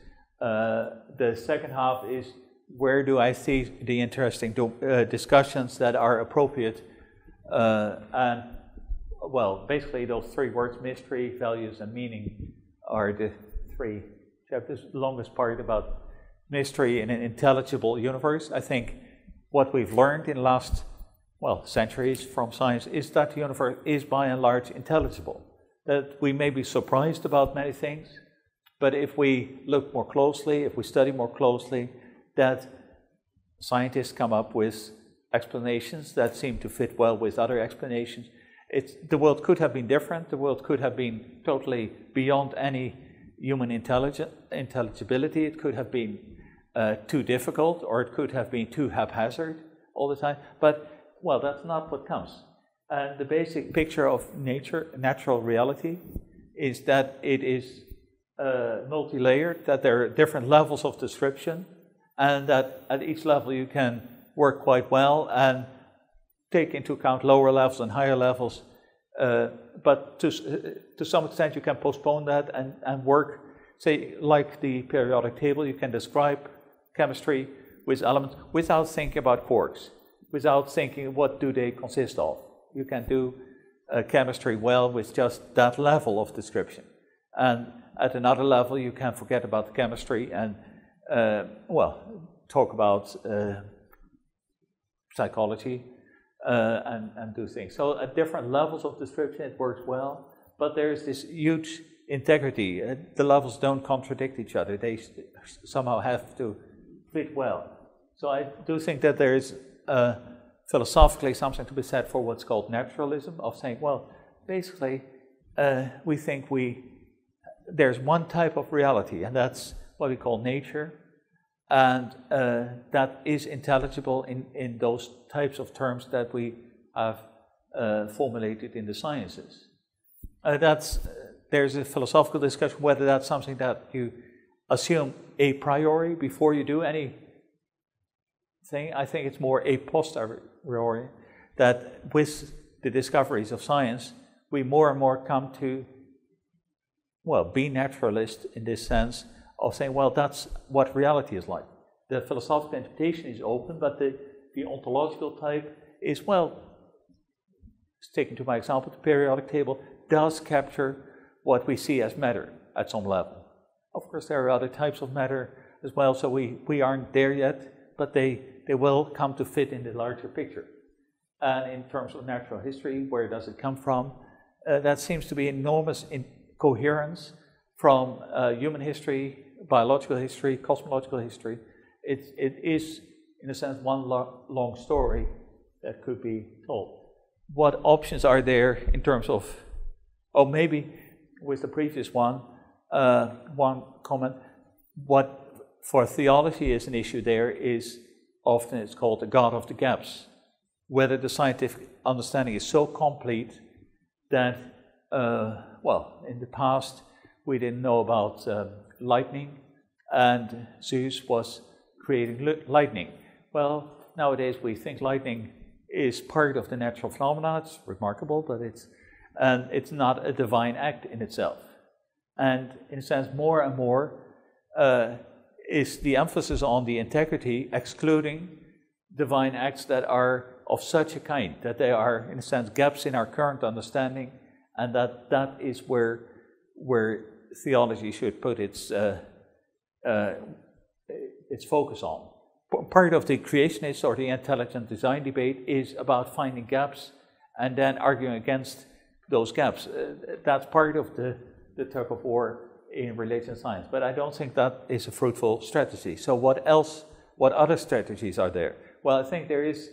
Speaker 1: Uh, the second half is where do I see the interesting do, uh, discussions that are appropriate? Uh, and, well, basically, those three words mystery, values, and meaning are the three chapters. The longest part about mystery in an intelligible universe. I think what we've learned in the last, well, centuries from science is that the universe is by and large intelligible. That we may be surprised about many things, but if we look more closely, if we study more closely, that scientists come up with explanations that seem to fit well with other explanations. It's, the world could have been different. The world could have been totally beyond any human intelligibility. It could have been uh, too difficult, or it could have been too haphazard all the time. But well, that's not what comes. And the basic picture of nature, natural reality, is that it is uh, multi-layered. That there are different levels of description and that at each level you can work quite well and take into account lower levels and higher levels. Uh, but to, uh, to some extent, you can postpone that and, and work, say, like the periodic table, you can describe chemistry with elements without thinking about quarks, without thinking what do they consist of. You can do uh, chemistry well with just that level of description. And at another level, you can forget about the chemistry and uh, well, talk about uh, psychology uh, and, and do things. So at different levels of description, it works well, but there's this huge integrity. Uh, the levels don't contradict each other. They somehow have to fit well. So I do think that there is uh, philosophically something to be said for what's called naturalism, of saying, well, basically, uh, we think we there's one type of reality, and that's what we call nature, and uh, that is intelligible in, in those types of terms that we have uh, formulated in the sciences. Uh, that's, there's a philosophical discussion whether that's something that you assume a priori before you do anything. I think it's more a posteriori that with the discoveries of science, we more and more come to, well, be naturalist in this sense of saying, well, that's what reality is like. The philosophical interpretation is open, but the, the ontological type is, well, taking to my example, the periodic table does capture what we see as matter at some level. Of course, there are other types of matter as well, so we, we aren't there yet, but they, they will come to fit in the larger picture. And in terms of natural history, where does it come from? Uh, that seems to be enormous in coherence from uh, human history biological history, cosmological history. It, it is, in a sense, one lo- long story that could be told. What options are there in terms of, oh, maybe with the previous one, uh, one comment, what for theology is an issue there is often it's called the God of the gaps. Whether the scientific understanding is so complete that, uh, well, in the past we didn't know about um, lightning, and Zeus was creating lightning. Well, nowadays we think lightning is part of the natural phenomena. It's remarkable, but it's and it's not a divine act in itself. And in a sense, more and more uh, is the emphasis on the integrity, excluding divine acts that are of such a kind that they are, in a sense, gaps in our current understanding, and that that is where where theology should put its uh, uh, its focus on. Part of the creationist or the intelligent design debate is about finding gaps and then arguing against those gaps. Uh, that's part of the, the tug of war in religion science, but I don't think that is a fruitful strategy. So, what else, what other strategies are there? Well, I think there is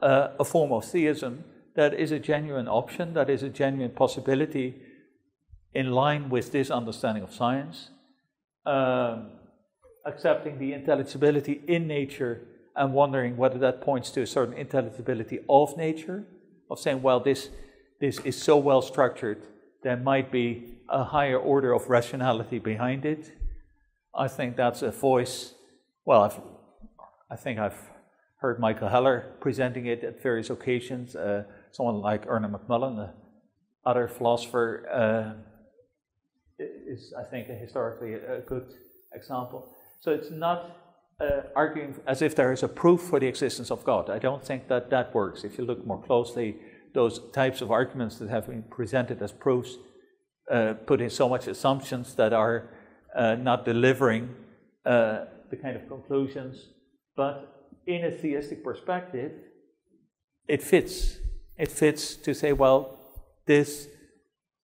Speaker 1: a form of theism that is a genuine option, that is a genuine possibility in line with this understanding of science, um, accepting the intelligibility in nature and wondering whether that points to a certain intelligibility of nature, of saying, well, this, this is so well structured, there might be a higher order of rationality behind it. I think that's a voice, well, I've, i think I've heard Michael Heller presenting it at various occasions. Uh, someone like Ernan McMullin, the other philosopher, uh, is, I think, a historically a good example. So it's not uh, arguing as if there is a proof for the existence of God. I don't think that that works. If you look more closely, those types of arguments that have been presented as proofs uh, put in so much assumptions that are uh, not delivering uh, the kind of conclusions. But in a theistic perspective, it fits. It fits to say, well, this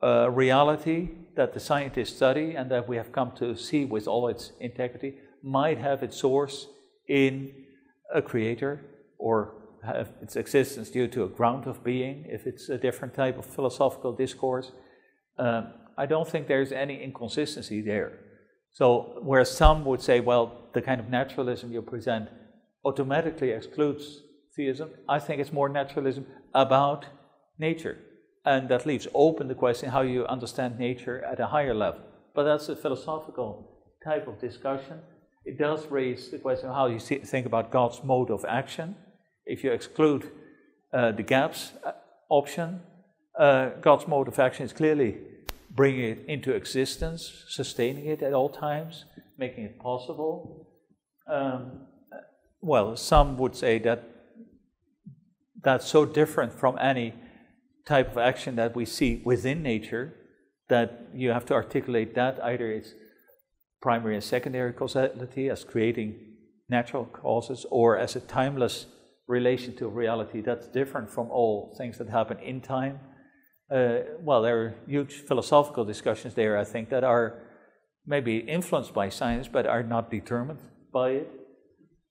Speaker 1: uh, reality that the scientists study and that we have come to see with all its integrity might have its source in a creator or have its existence due to a ground of being, if it's a different type of philosophical discourse. Um, I don't think there's any inconsistency there. So, whereas some would say, well, the kind of naturalism you present automatically excludes theism. I think it's more naturalism about nature. And that leaves open the question how you understand nature at a higher level. But that's a philosophical type of discussion. It does raise the question of how you see, think about God's mode of action. If you exclude uh, the gaps uh, option, uh, God's mode of action is clearly bringing it into existence, sustaining it at all times, making it possible. Um, well, some would say that that's so different from any type of action that we see within nature that you have to articulate that either it's primary and secondary causality as creating natural causes or as a timeless relation to reality that's different from all things that happen in time. Uh, well, there are huge philosophical discussions there, I think, that are maybe influenced by science but are not determined by it.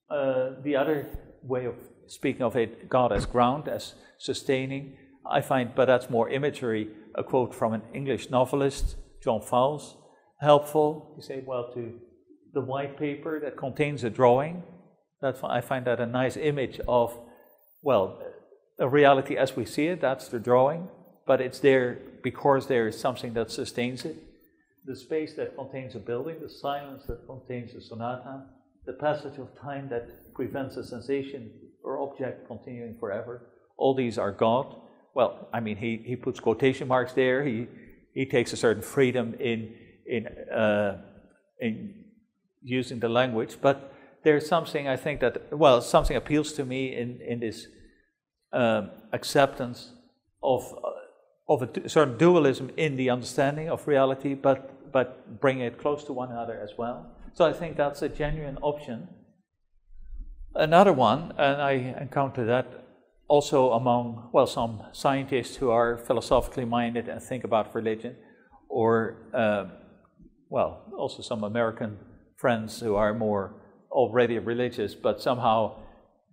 Speaker 1: Uh, the other way of speaking of it, God as ground, as sustaining, I find, but that's more imagery, a quote from an English novelist, John Fowles, helpful. You say, well, to the white paper that contains a drawing. That's, I find that a nice image of, well, a reality as we see it, that's the drawing, but it's there because there is something that sustains it. The space that contains a building, the silence that contains a sonata, the passage of time that prevents a sensation or object continuing forever. All these are God. Well, I mean, he, he puts quotation marks there. He, he takes a certain freedom in, in, uh, in using the language. But there's something I think that, well, something appeals to me in, in this um, acceptance of, uh, of a certain dualism in the understanding of reality, but, but bringing it close to one another as well. So I think that's a genuine option. Another one, and I encounter that also among, well, some scientists who are philosophically minded and think about religion, or, uh, well, also some American friends who are more already religious, but somehow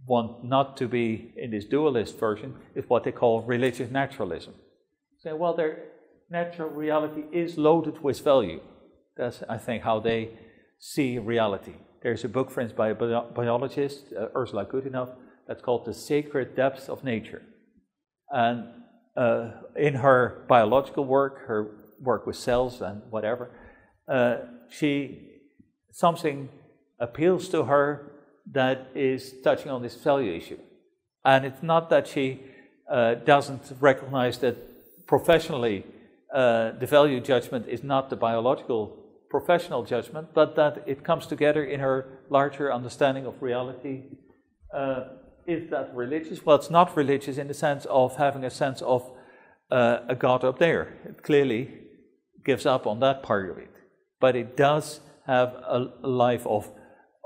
Speaker 1: want not to be in this dualist version, is what they call religious naturalism. Say, well, their natural reality is loaded with value. That's, I think, how they see reality. There's a book, for instance, by a biologist, uh, Ursula Goodenough, that's called The Sacred Depths of Nature. And uh, in her biological work, her work with cells and whatever, uh, she something appeals to her that is touching on this value issue. And it's not that she uh, doesn't recognize that professionally uh, the value judgment is not the biological professional judgment, but that it comes together in her larger understanding of reality. Uh, is that religious? Well, it's not religious in the sense of having a sense of uh, a God up there. It clearly gives up on that part of it. But it does have a, life of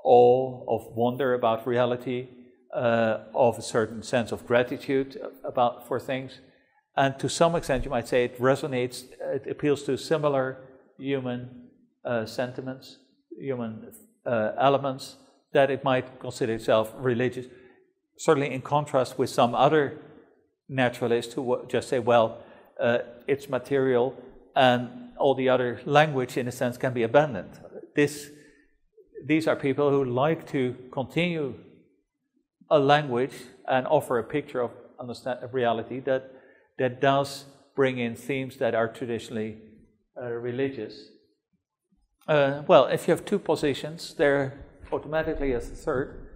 Speaker 1: awe, of wonder about reality, uh, of a certain sense of gratitude about for things. And to some extent, you might say it resonates, it appeals to similar human uh, sentiments, human uh, elements, that it might consider itself religious. Certainly, in contrast with some other naturalists who just say, well, uh, it's material and all the other language, in a sense, can be abandoned. This, these are people who like to continue a language and offer a picture of understand, of reality that, that does bring in themes that are traditionally uh, religious. Uh, well, if you have two positions, there automatically as a third,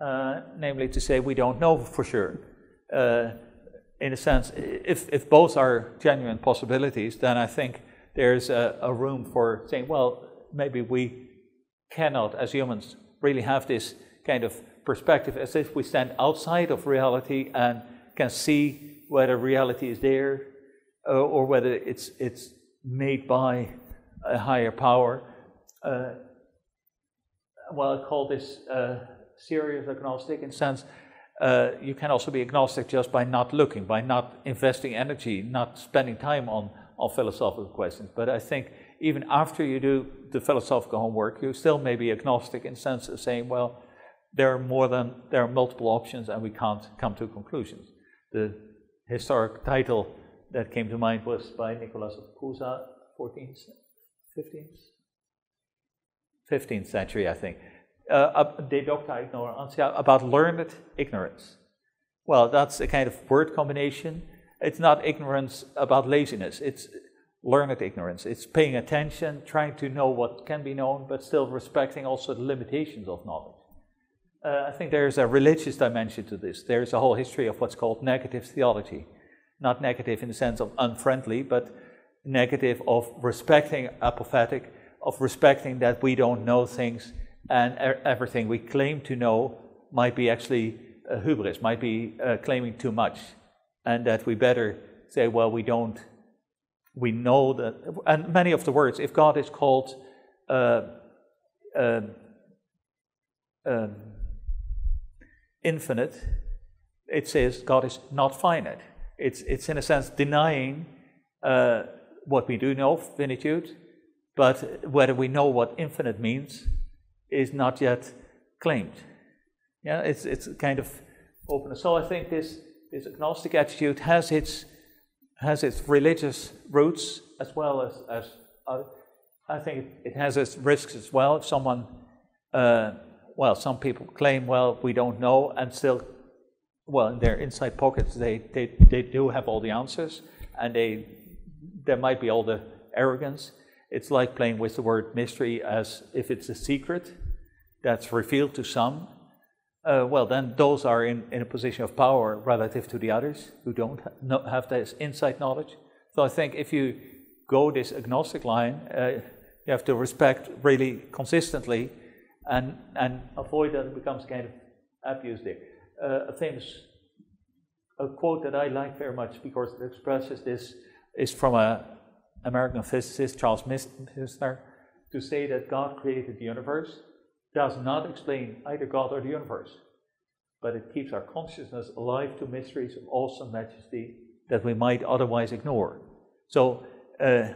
Speaker 1: uh, namely to say we don't know for sure. Uh, in a sense, if, if both are genuine possibilities, then I think there's a, a room for saying, well, maybe we cannot, as humans, really have this kind of perspective as if we stand outside of reality and can see whether reality is there uh, or whether it's, it's made by a higher power. Uh, well, I call this uh, serious agnostic in sense uh, you can also be agnostic just by not looking, by not investing energy, not spending time on, on philosophical questions. But I think even after you do the philosophical homework, you still may be agnostic in sense of saying, well, there are more than there are multiple options and we can't come to conclusions. The historic title that came to mind was by Nicholas of Cusa, 14th, 15th, 15th century, I think de docta ignorantia, about learned ignorance. Well, that's a kind of word combination. It's not ignorance about laziness, it's learned ignorance. It's paying attention, trying to know what can be known, but still respecting also the limitations of knowledge. Uh, I think there's a religious dimension to this. There's a whole history of what's called negative theology. Not negative in the sense of unfriendly, but negative of respecting apophatic, of respecting that we don't know things and er- everything we claim to know might be actually uh, hubris, might be uh, claiming too much, and that we better say, well, we don't, we know that, and many of the words, if God is called uh, um, um, infinite, it says God is not finite. It's, it's in a sense denying uh, what we do know, finitude, but whether we know what infinite means is not yet claimed. Yeah, it's, it's kind of open. So I think this, this agnostic attitude has its, has its religious roots as well as, as uh, I think it, has its risks as well. If someone, uh, well, some people claim, well, we don't know, and still, well, in their inside pockets, they, they, they do have all the answers, and they, there might be all the arrogance. It's like playing with the word mystery as if it's a secret that's revealed to some. Uh, well, then those are in, in a position of power relative to the others who don't ha- have this insight knowledge. So I think if you go this agnostic line, uh, you have to respect really consistently and, and avoid that it becomes kind of abuse there. Uh, a famous a quote that I like very much because it expresses this is from a American physicist, Charles Misner, to say that God created the universe does not explain either God or the universe, but it keeps our consciousness alive to mysteries of awesome majesty that we might otherwise ignore. So, uh,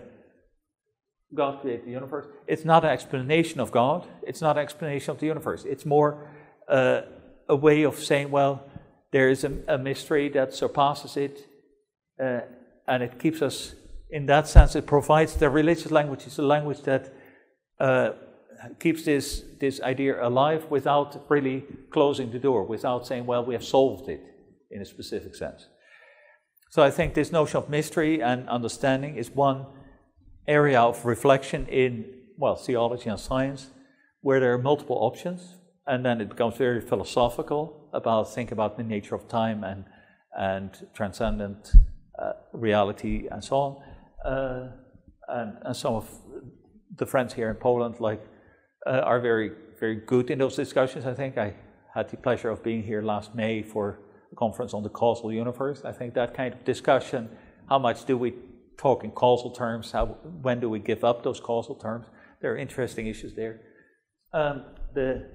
Speaker 1: God created the universe. It's not an explanation of God, it's not an explanation of the universe. It's more uh, a way of saying, well, there is a, a mystery that surpasses it, uh, and it keeps us in that sense, it provides the religious language is a language that uh, keeps this, this idea alive without really closing the door, without saying, well, we have solved it in a specific sense. So I think this notion of mystery and understanding is one area of reflection in, well, theology and science, where there are multiple options. and then it becomes very philosophical about think about the nature of time and and transcendent uh, reality and so on. Uh, and, and, some of the friends here in Poland, like, uh, are very very good in those discussions. I think I had the pleasure of being here last May for a conference on the causal universe. I think that kind of discussion, how much do we talk in causal terms? How when do we give up those causal terms? There are interesting issues there. Um, the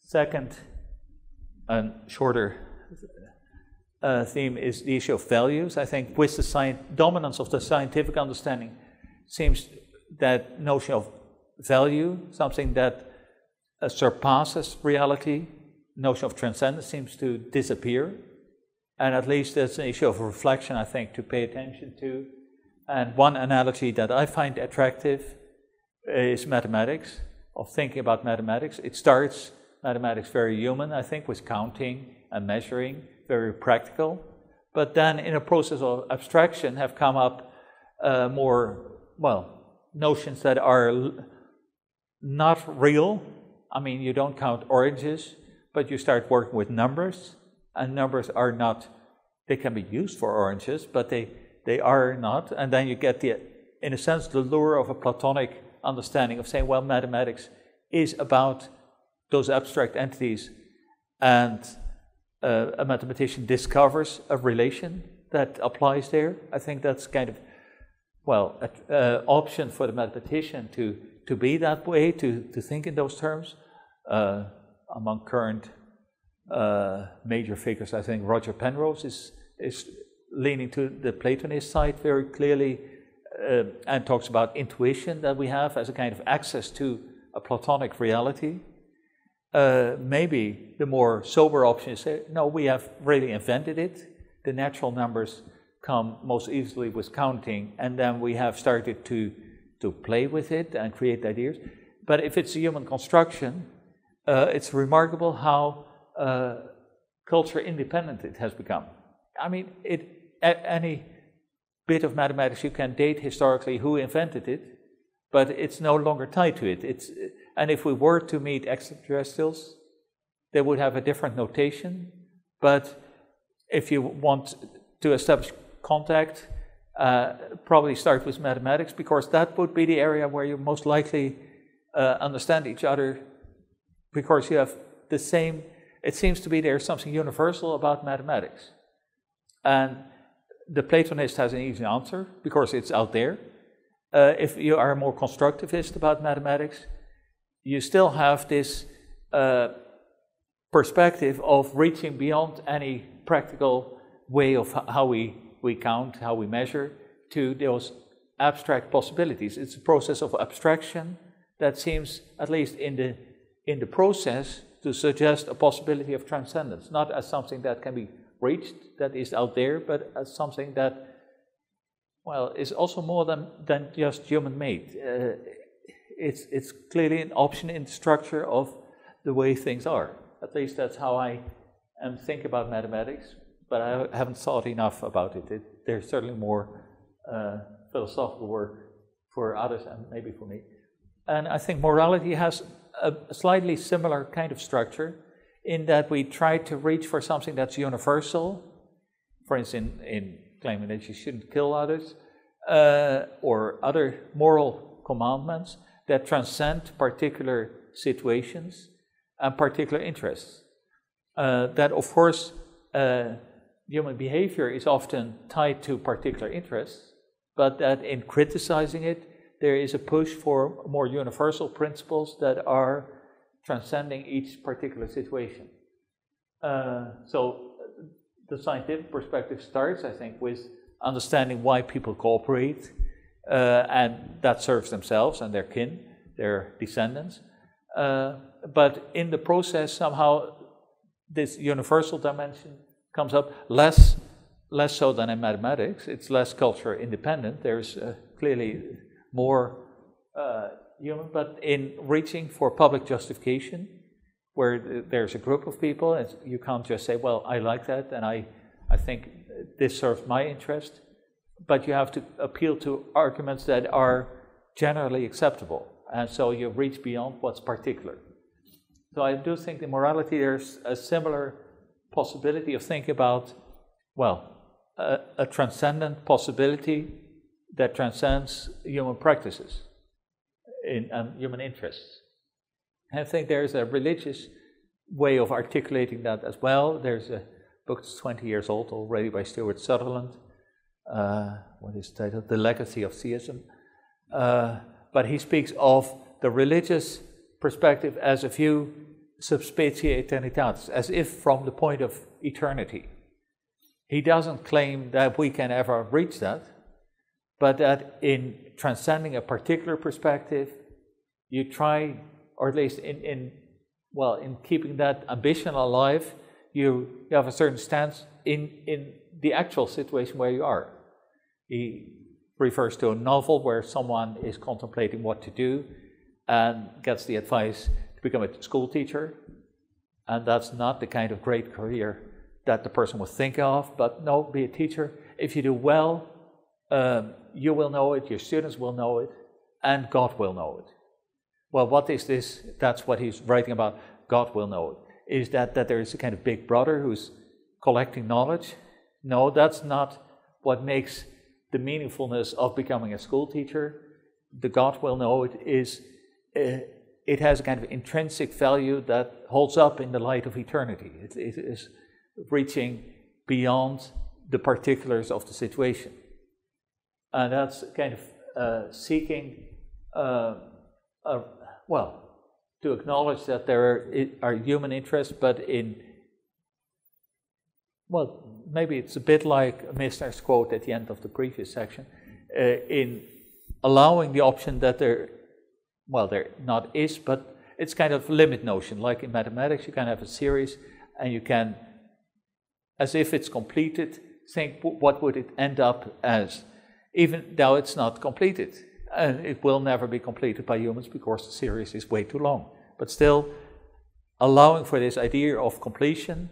Speaker 1: second and shorter uh, theme is the issue of values. I think with the dominance of the scientific understanding, seems that notion of value, something that uh, surpasses reality, notion of transcendence seems to disappear. And at least that's an issue of reflection, I think, to pay attention to. And one analogy that I find attractive is mathematics, of thinking about mathematics. It starts mathematics very human, I think, with counting and measuring, very practical. But then, in a process of abstraction, have come up uh, more, well, notions that are not real. I mean, you don't count oranges, but you start working with numbers, and numbers are not, they can be used for oranges, but they, they are not. And then you get the, in a sense, the lure of a Platonic understanding of saying, well, mathematics is about those abstract entities, and uh, a mathematician discovers a relation that applies there. I think that's kind of, well, an uh, option for the mathematician to, to be that way, to, to think in those terms. Uh, among current uh, major figures, I think Roger Penrose is, is leaning to the Platonist side very clearly uh, and talks about intuition that we have as a kind of access to a Platonic reality. Uh, maybe the more sober option is say, no, we have really invented it. The natural numbers come most easily with counting, and then we have started to, to play with it and create ideas. But if it's a human construction, uh, it's remarkable how uh, culture independent it has become. I mean, it, any bit of mathematics you can date historically who invented it, but it's no longer tied to it. It's, and if we were to meet extraterrestrials, they would have a different notation. But if you want to establish contact, uh, probably start with mathematics because that would be the area where you most likely uh, understand each other because you have the same, it seems to be there's something universal about mathematics. And the Platonist has an easy answer because it's out there. Uh, if you are more constructivist about mathematics, you still have this uh, perspective of reaching beyond any practical way of how we, we count, how we measure, to those abstract possibilities. It's a process of abstraction that seems, at least in the, in the process, to suggest a possibility of transcendence, not as something that can be reached, that is out there, but as something that well, is also more than, than just human made. Uh, it's, it's clearly an option in the structure of the way things are. At least that's how I um, think about mathematics, but I haven't thought enough about it. it there's certainly more uh, philosophical work for others and maybe for me. And I think morality has a slightly similar kind of structure in that we try to reach for something that's universal. For instance, in, in claiming that you shouldn't kill others, uh, or other moral commandments that transcend particular situations and particular interests. Uh, that, of course, uh, human behavior is often tied to particular interests, but that in criticizing it, there is a push for more universal principles that are transcending each particular situation. Uh, so the scientific perspective starts, I think, with understanding why people cooperate, uh, and that serves themselves and their kin, their descendants. Uh, but in the process, somehow, this universal dimension comes up less, less so than in mathematics. It's less culture independent. There's uh, clearly more uh, human, but in reaching for public justification, where there's a group of people, and you can't just say, well, I like that, and I, I think this serves my interest, but you have to appeal to arguments that are generally acceptable. And so you reach beyond what's particular. So I do think in morality there's a similar possibility of thinking about, well, a, a transcendent possibility that transcends human practices in um, human interests. And I think there's a religious way of articulating that as well. There's a book that's 20 years old already by Stewart Sutherland. Uh, what is titled? The Legacy of Theism. Uh, but he speaks of the religious perspective as a view sub specie eternitatis, as if from the point of eternity. He doesn't claim that we can ever reach that, but that in transcending a particular perspective, you try, or at least in, in well, in keeping that ambition alive, you, you have a certain stance in, in the actual situation where you are. He refers to a novel where someone is contemplating what to do and gets the advice to become a school teacher. And that's not the kind of great career that the person would think of, but no, be a teacher. If you do well, um, you will know it, your students will know it, and God will know it. Well, what is this? That's what he's writing about. God will know it. Is that, that there is a kind of big brother who's collecting knowledge? No, that's not what makes the meaningfulness of becoming a school teacher. The God will know it is, uh, it has a kind of intrinsic value that holds up in the light of eternity. it, it is reaching beyond the particulars of the situation. And that's kind of uh, seeking, uh, a, well, to acknowledge that there are, are, human interests, but in, well, maybe it's a bit like Misner's quote at the end of the previous section, uh, in allowing the option that there, well, there not is, but it's kind of limit notion. Like in mathematics, you can have a series and you can, as if it's completed, think what would it end up as, even though it's not completed. And it will never be completed by humans because the series is way too long. But still, allowing for this idea of completion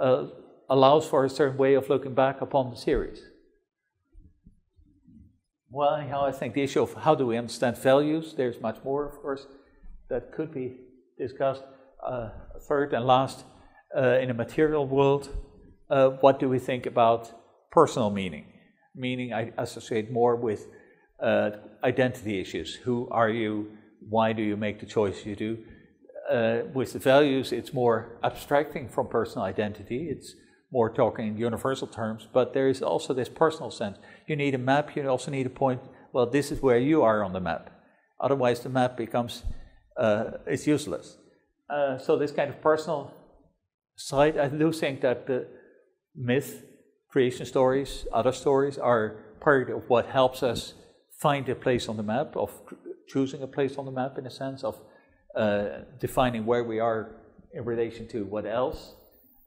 Speaker 1: uh, allows for a certain way of looking back upon the series. Well, anyhow, I think the issue of how do we understand values, there's much more, of course, that could be discussed. Uh, third and last, uh, in a material world, uh, what do we think about personal meaning? Meaning, I associate more with uh, identity issues. Who are you? Why do you make the choice you do? Uh, with the values, it's more abstracting from personal identity. It's more talking in universal terms, but there is also this personal sense. You need a map, you also need a point, well, this is where you are on the map. Otherwise, the map becomes, uh, it's useless. Uh, so this kind of personal side, I do think that the myth, creation stories, other stories are part of what helps us find a place on the map, of choosing a place on the map in a sense, of uh, defining where we are in relation to what else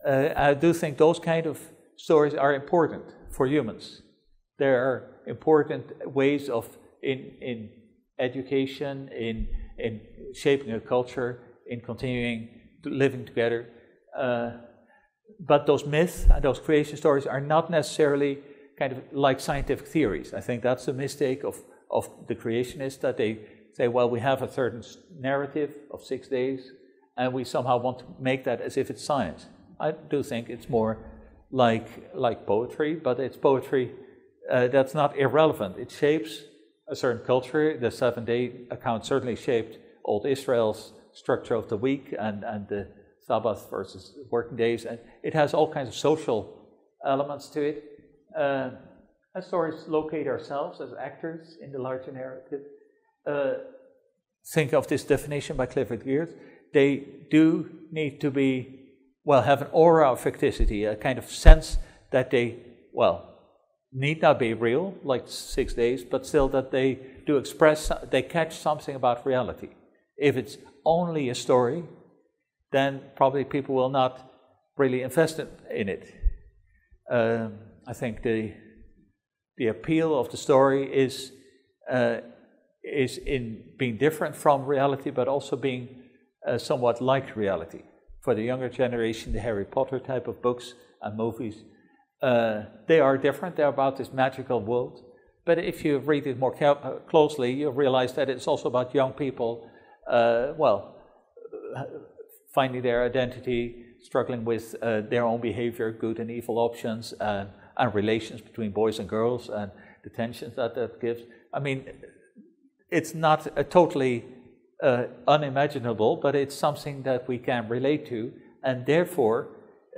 Speaker 1: uh, I do think those kind of stories are important for humans. There are important ways of in in education, in in shaping a culture, in continuing to living together. Uh, but those myths and those creation stories are not necessarily kind of like scientific theories. I think that's a mistake of, of the creationists that they say, well, we have a certain narrative of six days, and we somehow want to make that as if it's science. I do think it's more like like poetry, but it's poetry uh, that's not irrelevant. It shapes a certain culture. The seven day account certainly shaped old Israel's structure of the week and, and the Sabbath versus working days. And it has all kinds of social elements to it. Uh, as stories locate ourselves as actors in the larger narrative. Uh, think of this definition by Clifford Geertz. They do need to be well, have an aura of facticity, a kind of sense that they, well, need not be real, like six days, but still that they do express, they catch something about reality. If it's only a story, then probably people will not really invest in it. Um, I think the the appeal of the story is uh, is in being different from reality, but also being uh, somewhat like reality for the younger generation, the Harry Potter type of books and movies. Uh, they are different. They're about this magical world. But if you read it more closely, you realize that it's also about young people, uh, well, finding their identity, struggling with uh, their own behavior, good and evil options, and, and relations between boys and girls, and the tensions that that gives. I mean, it's not a totally uh, unimaginable, but it's something that we can relate to, and therefore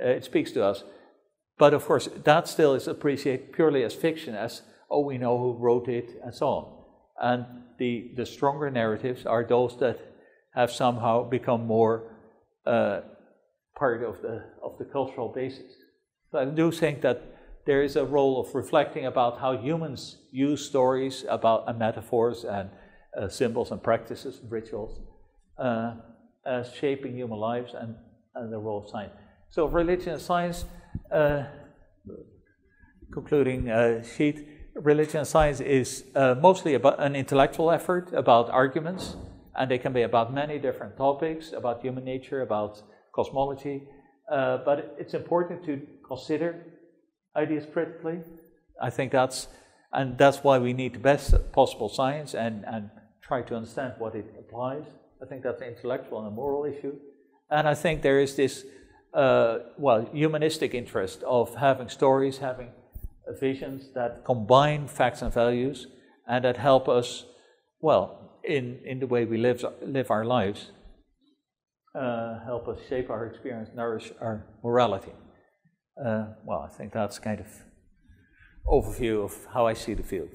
Speaker 1: uh, it speaks to us. But of course, that still is appreciated purely as fiction, as oh, we know who wrote it, and so on. And the, the stronger narratives are those that have somehow become more uh, part of the, of the cultural basis. So I do think that there is a role of reflecting about how humans use stories about and metaphors and uh, symbols and practices and rituals uh, as shaping human lives and, and the role of science. So religion and science, uh, concluding uh, sheet, religion and science is uh, mostly about an intellectual effort about arguments, and they can be about many different topics, about human nature, about cosmology, uh, but it's important to consider ideas critically. I think that's, and that's why we need the best possible science and, and try to understand what it applies. I think that's an intellectual and a moral issue. And I think there is this, uh, well, humanistic interest of having stories, having visions that combine facts and values and that help us, well, in, in the way we live, live our lives, uh, help us shape our experience, nourish our morality. Uh, well, I think that's kind of overview of how I see the field.